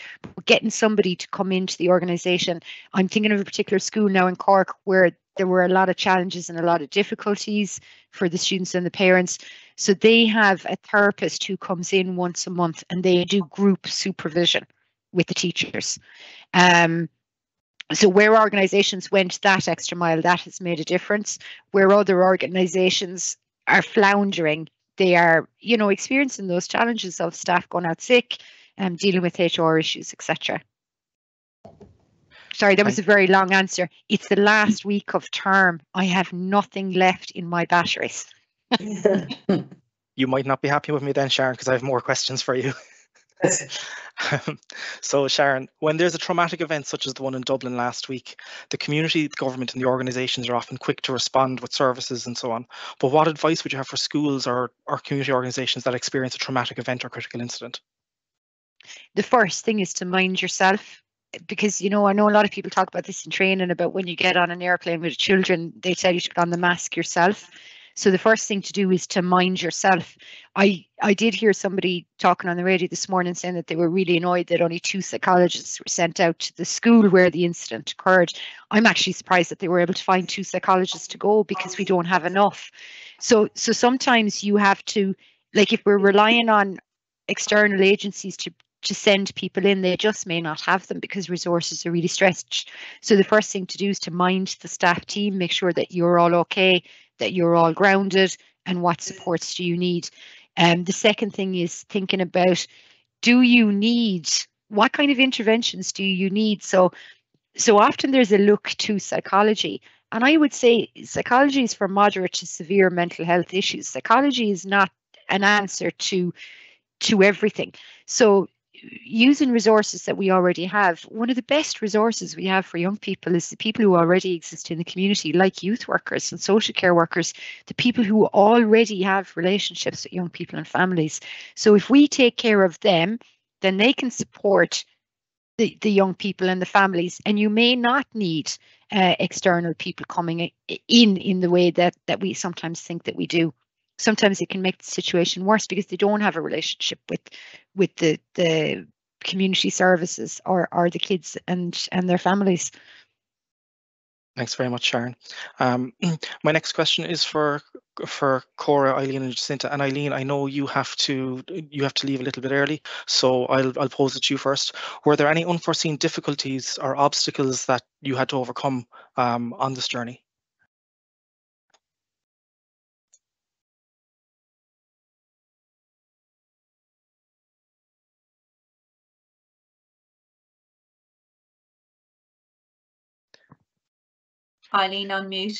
getting somebody to come into the organization. I'm thinking of a particular school now in Cork where there were a lot of challenges and a lot of difficulties for the students and the parents. So they have a therapist who comes in once a month and they do group supervision with the teachers. Um, so where organizations went that extra mile, that has made a difference. Where other organizations are floundering, they are, you know, experiencing those challenges of staff going out sick and um, dealing with HR issues, etc. Sorry, that was a very long answer. It's the last week of term. I have nothing left in my batteries. you might not be happy with me then, Sharon, because I have more questions for you. Um, so Sharon, when there's a traumatic event such as the one in Dublin last week, the community, the government and the organisations are often quick to respond with services and so on. But what advice would you have for schools or, or community organisations that experience a traumatic event or critical incident? The first thing is to mind yourself because you know I know a lot of people talk about this in training about when you get on an airplane with children they tell you to put on the mask yourself so the first thing to do is to mind yourself. I I did hear somebody talking on the radio this morning saying that they were really annoyed that only two psychologists were sent out to the school where the incident occurred. I'm actually surprised that they were able to find two psychologists to go because we don't have enough. So so sometimes you have to like if we're relying on external agencies to to send people in, they just may not have them because resources are really stretched. So the first thing to do is to mind the staff team, make sure that you're all okay, that you're all grounded and what supports do you need. And um, the second thing is thinking about do you need what kind of interventions do you need? So so often there's a look to psychology. And I would say psychology is for moderate to severe mental health issues. Psychology is not an answer to to everything. So using resources that we already have, one of the best resources we have for young people is the people who already exist in the community, like youth workers and social care workers, the people who already have relationships with young people and families. So if we take care of them, then they can support the, the young people and the families, and you may not need uh, external people coming in in the way that that we sometimes think that we do sometimes it can make the situation worse because they don't have a relationship with with the the community services or or the kids and and their families. Thanks very much, Sharon. Um, my next question is for for Cora, Eileen, and Jacinta. And Eileen, I know you have to you have to leave a little bit early, so I'll I'll pose it to you first. Were there any unforeseen difficulties or obstacles that you had to overcome um, on this journey? Eileen on mute.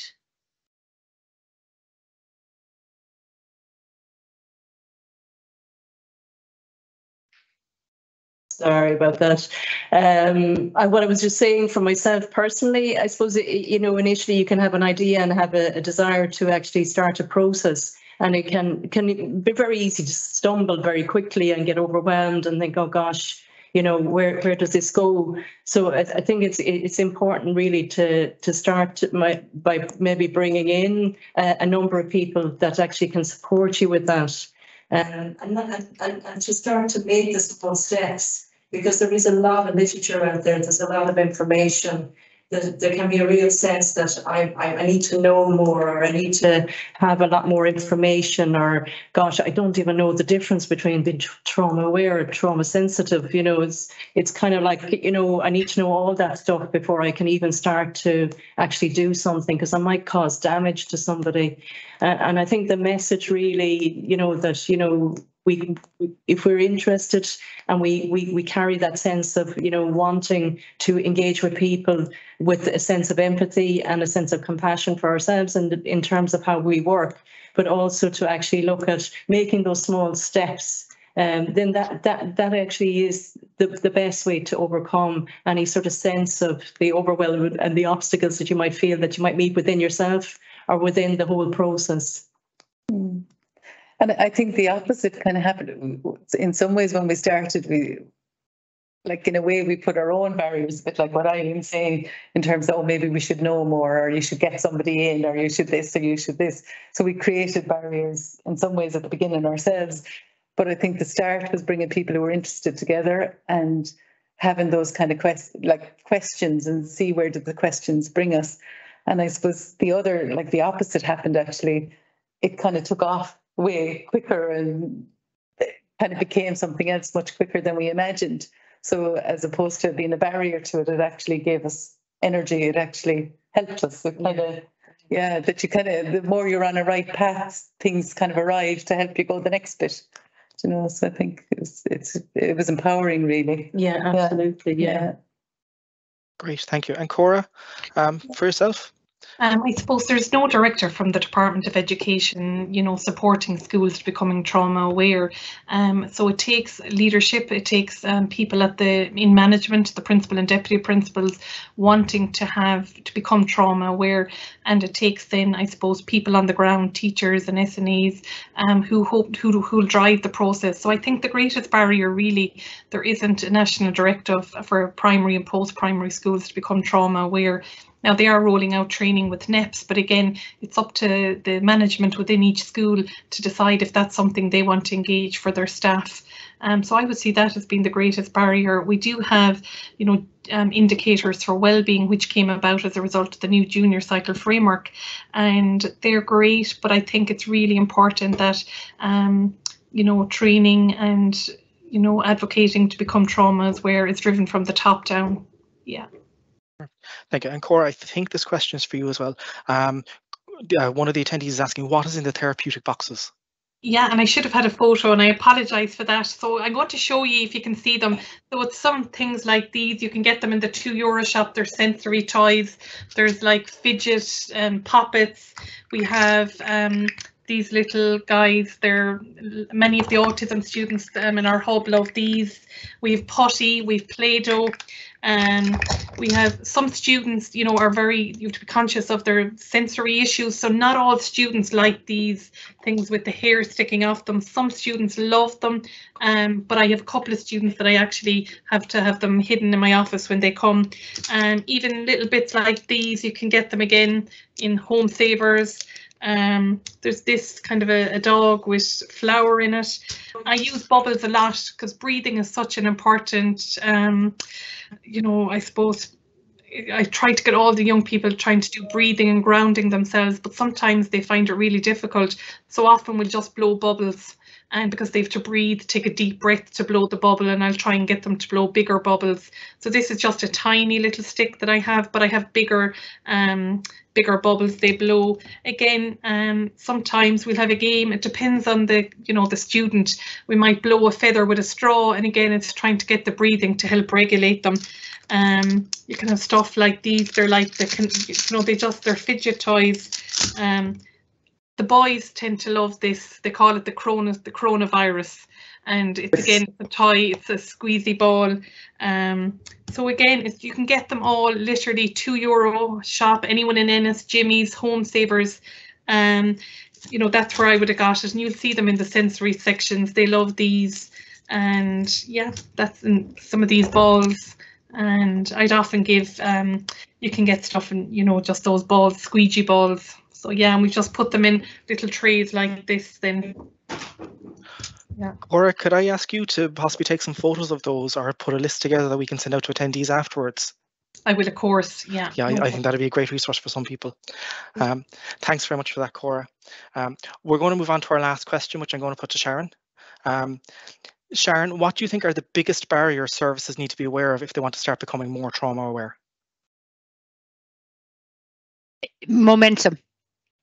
Sorry about that. Um, and what I was just saying for myself personally, I suppose, you know, initially you can have an idea and have a, a desire to actually start a process. And it can, can be very easy to stumble very quickly and get overwhelmed and think, oh gosh, you know, where, where does this go? So I, I think it's, it's important really to, to start my, by maybe bringing in a, a number of people that actually can support you with that. Um, and, and, and to start to make the small steps, because there is a lot of literature out there, there's a lot of information. There, there can be a real sense that I, I, I need to know more, or I need to have a lot more information, or gosh, I don't even know the difference between being trauma aware or trauma sensitive. You know, it's it's kind of like you know I need to know all that stuff before I can even start to actually do something because I might cause damage to somebody. Uh, and I think the message really, you know, that you know we if we're interested and we we we carry that sense of you know wanting to engage with people with a sense of empathy and a sense of compassion for ourselves and in terms of how we work, but also to actually look at making those small steps um, then that that that actually is the, the best way to overcome any sort of sense of the overwhelm and the obstacles that you might feel that you might meet within yourself or within the whole process. Mm. And I think the opposite kind of happened in some ways when we started, we like in a way we put our own barriers, but like what I'm saying in terms of, oh, maybe we should know more, or you should get somebody in, or you should this, or you should this. So we created barriers in some ways at the beginning ourselves. But I think the start was bringing people who were interested together and having those kind of quest like questions and see where did the questions bring us. And I suppose the other, like the opposite happened actually. It kind of took off way quicker and it kind of became something else much quicker than we imagined. So as opposed to being a barrier to it, it actually gave us energy. It actually helped us. It kind of, yeah, that you kind of, the more you're on a right path, things kind of arrive to help you go the next bit. You know, so I think it's it's it was empowering, really. Yeah, absolutely. Yeah. Yeah. Great, thank you. And Cora, um, for yourself? Um, I suppose there's no director from the Department of Education, you know, supporting schools becoming trauma aware. Um, so it takes leadership, it takes um, people at the in management, the principal and deputy principals, wanting to have to become trauma aware, and it takes then, I suppose, people on the ground, teachers and SNAs, um, who hope who who'll drive the process. So I think the greatest barrier really there isn't a national directive for primary and post-primary schools to become trauma aware. Now they are rolling out training with NEPs, but again, it's up to the management within each school to decide if that's something they want to engage for their staff. Um, so I would see that as being the greatest barrier. We do have, you know, um, indicators for well-being which came about as a result of the new junior cycle framework, and they're great. But I think it's really important that, um, you know, training and you know advocating to become traumas where it's driven from the top down. Yeah. Thank you. And Cora, I think this question is for you as well. Um, uh, one of the attendees is asking, what is in the therapeutic boxes? Yeah, and I should have had a photo and I apologize for that. So I'm going to show you if you can see them. So it's some things like these, you can get them in the two euro shop. There's sensory toys. There's like fidget and poppets. We have um, these little guys. They're many of the autism students um, in our hub love these. We have putty, we have Play-Doh. Um, we have some students, you know, are very, you have to be conscious of their sensory issues. So not all students like these things with the hair sticking off them. Some students love them, um, but I have a couple of students that I actually have to have them hidden in my office when they come. And um, even little bits like these, you can get them again in Home Savers. Um, there's this kind of a, a, dog with flour in it. I use bubbles a lot because breathing is such an important, um, you know, I suppose I try to get all the young people trying to do breathing and grounding themselves, but sometimes they find it really difficult. So often we'll just blow bubbles and because they have to breathe, take a deep breath to blow the bubble and I'll try and get them to blow bigger bubbles. So this is just a tiny little stick that I have, but I have bigger um, bigger bubbles they blow. Again, um, sometimes we'll have a game, it depends on the, you know, the student. We might blow a feather with a straw and again, it's trying to get the breathing to help regulate them. Um, you can have stuff like these, they're like, the, you know, they just, they're fidget toys. Um, the boys tend to love this. They call it the corona, the coronavirus. And it's again a toy, it's a squeezy ball. Um, so again, it's, you can get them all literally two euro shop, anyone in Ennis, Jimmy's, Home Savers. Um, you know, that's where I would have got it and you'll see them in the sensory sections. They love these and yeah, that's in some of these balls and I'd often give um, you can get stuff in you know just those balls squeegee balls so yeah and we just put them in little trays like this then yeah. Cora could I ask you to possibly take some photos of those or put a list together that we can send out to attendees afterwards? I will of course. Yeah yeah I, I think that'd be a great resource for some people. Um, thanks very much for that Cora. Um, we're going to move on to our last question which I'm going to put to Sharon. Um, Sharon, what do you think are the biggest barriers services need to be aware of if they want to start becoming more trauma aware? Momentum.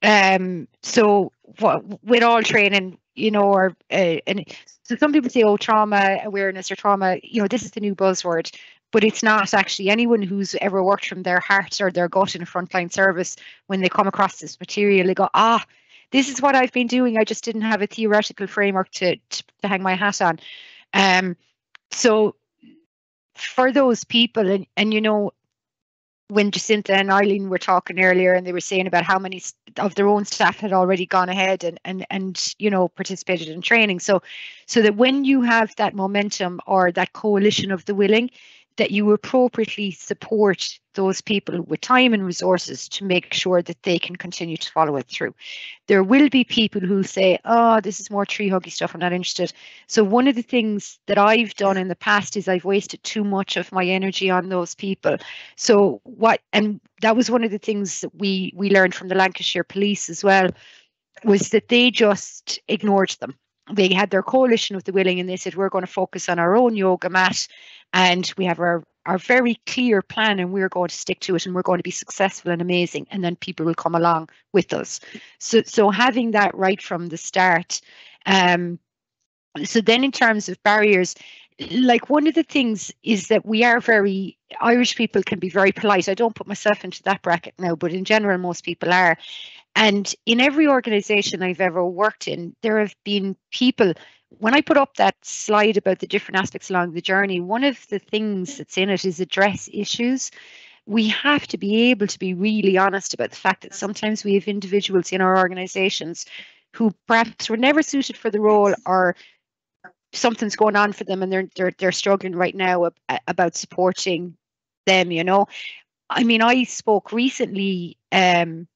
Um, so what, with all training, you know, or uh, and so some people say, oh, trauma awareness or trauma, you know, this is the new buzzword, but it's not actually anyone who's ever worked from their heart or their gut in a frontline service when they come across this material, they go, ah, this is what I've been doing. I just didn't have a theoretical framework to, to, to hang my hat on. Um, so for those people, and, and you know, when Jacinta and Eileen were talking earlier and they were saying about how many of their own staff had already gone ahead and and and you know participated in training. So so that when you have that momentum or that coalition of the willing that you appropriately support those people with time and resources to make sure that they can continue to follow it through. There will be people who say, oh, this is more tree huggy stuff, I'm not interested. So one of the things that I've done in the past is I've wasted too much of my energy on those people. So what and that was one of the things that we we learned from the Lancashire police as well, was that they just ignored them they had their coalition of the willing and they said we're going to focus on our own yoga mat and we have our our very clear plan and we're going to stick to it and we're going to be successful and amazing and then people will come along with us so so having that right from the start um so then in terms of barriers like one of the things is that we are very irish people can be very polite i don't put myself into that bracket now but in general most people are and in every organization I've ever worked in, there have been people. When I put up that slide about the different aspects along the journey, one of the things that's in it is address issues. We have to be able to be really honest about the fact that sometimes we have individuals in our organizations who perhaps were never suited for the role or something's going on for them and they're they're, they're struggling right now about supporting them you know i mean i spoke recently um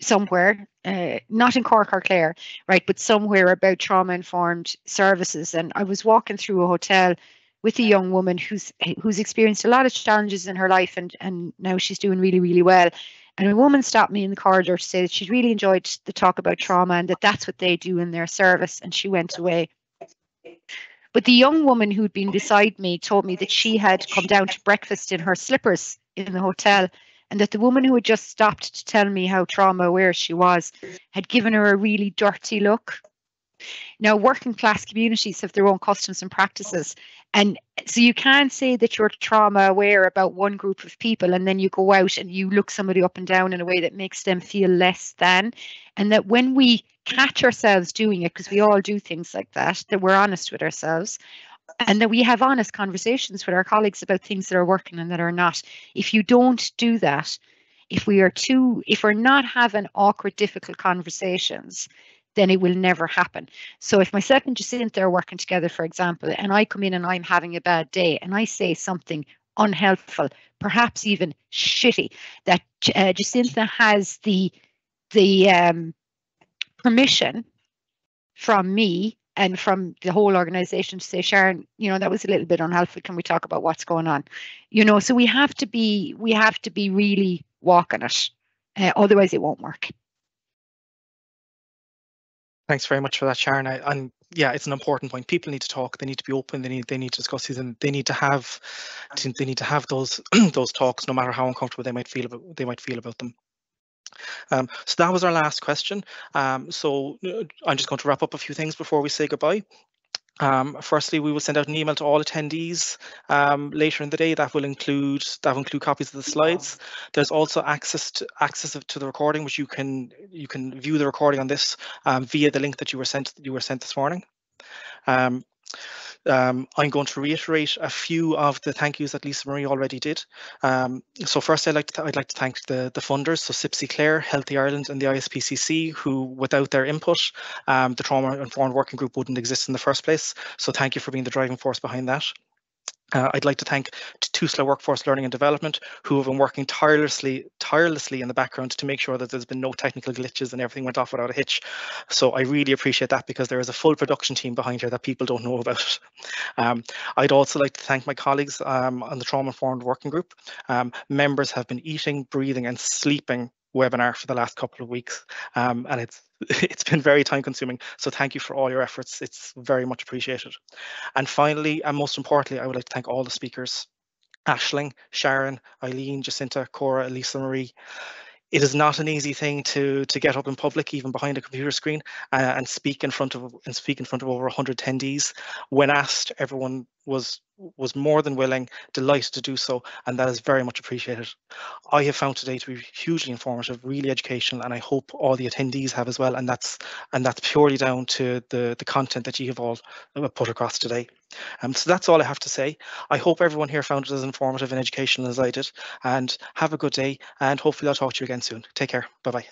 somewhere, uh, not in Cork or Clare, right, but somewhere about trauma informed services. And I was walking through a hotel with a young woman who's who's experienced a lot of challenges in her life and and now she's doing really really well. And a woman stopped me in the corridor to say that she'd really enjoyed the talk about trauma and that that's what they do in their service. And she went away. But the young woman who'd been beside me told me that she had come down to breakfast in her slippers in the hotel and that the woman who had just stopped to tell me how trauma aware she was had given her a really dirty look. Now, working class communities have their own customs and practices. And so you can't say that you're trauma aware about one group of people and then you go out and you look somebody up and down in a way that makes them feel less than. And that when we catch ourselves doing it, because we all do things like that, that we're honest with ourselves, and that we have honest conversations with our colleagues about things that are working and that are not. If you don't do that, if we are too, if we're not having awkward, difficult conversations, then it will never happen. So if myself and Jacinta are working together, for example, and I come in and I'm having a bad day and I say something unhelpful, perhaps even shitty, that uh, Jacinta has the the um, permission from me and from the whole organization to say, Sharon, you know, that was a little bit unhelpful. Can we talk about what's going on? You know, so we have to be we have to be really walking it. Uh, otherwise it won't work. Thanks very much for that, Sharon. I, and yeah, it's an important point. People need to talk. They need to be open. They need they need to discuss these, and they need to have they need to have those those talks, no matter how uncomfortable they might feel about they might feel about them. Um, so that was our last question. Um, so uh, I'm just going to wrap up a few things before we say goodbye. Um, firstly, we will send out an email to all attendees um, later in the day. That will include that will include copies of the slides. There's also access to access to the recording, which you can you can view the recording on this um, via the link that you were sent you were sent this morning. Um, I'm going to reiterate a few of the thank yous that Lisa Marie already did. Um, so first, I'd like to I'd like to thank the the funders, so CYPSC Clare, Healthy Ireland, and the ISPCC, who without their input, um, the Trauma Informed Working Group wouldn't exist in the first place. So thank you for being the driving force behind that. Uh, I'd like to thank TUSLA Workforce Learning and Development, who have been working tirelessly, tirelessly in the background to make sure that there's been no technical glitches and everything went off without a hitch. So I really appreciate that because there is a full production team behind here that people don't know about. Um, I'd also like to thank my colleagues um, on the Trauma Informed Working Group. Um, members have been eating, breathing and sleeping webinar for the last couple of weeks. Um, and it's it's been very time consuming. So thank you for all your efforts. It's very much appreciated. And finally and most importantly i would like to thank all the speakers ashling sharon eileen jacinta cora elisa marie. It is not an easy thing to to get up in public, even behind a computer screen, uh, and speak in front of and speak in front of over 100 attendees. When asked, everyone was was more than willing, delighted to do so, and that is very much appreciated. I have found today to be hugely informative, really educational, and I hope all the attendees have as well. And that's and that's purely down to the the content that you have all uh, put across today. Um, so that's all I have to say. I hope everyone here found it as informative and educational as I did. And have a good day, and hopefully I'll talk to you again soon. Take care. Bye bye.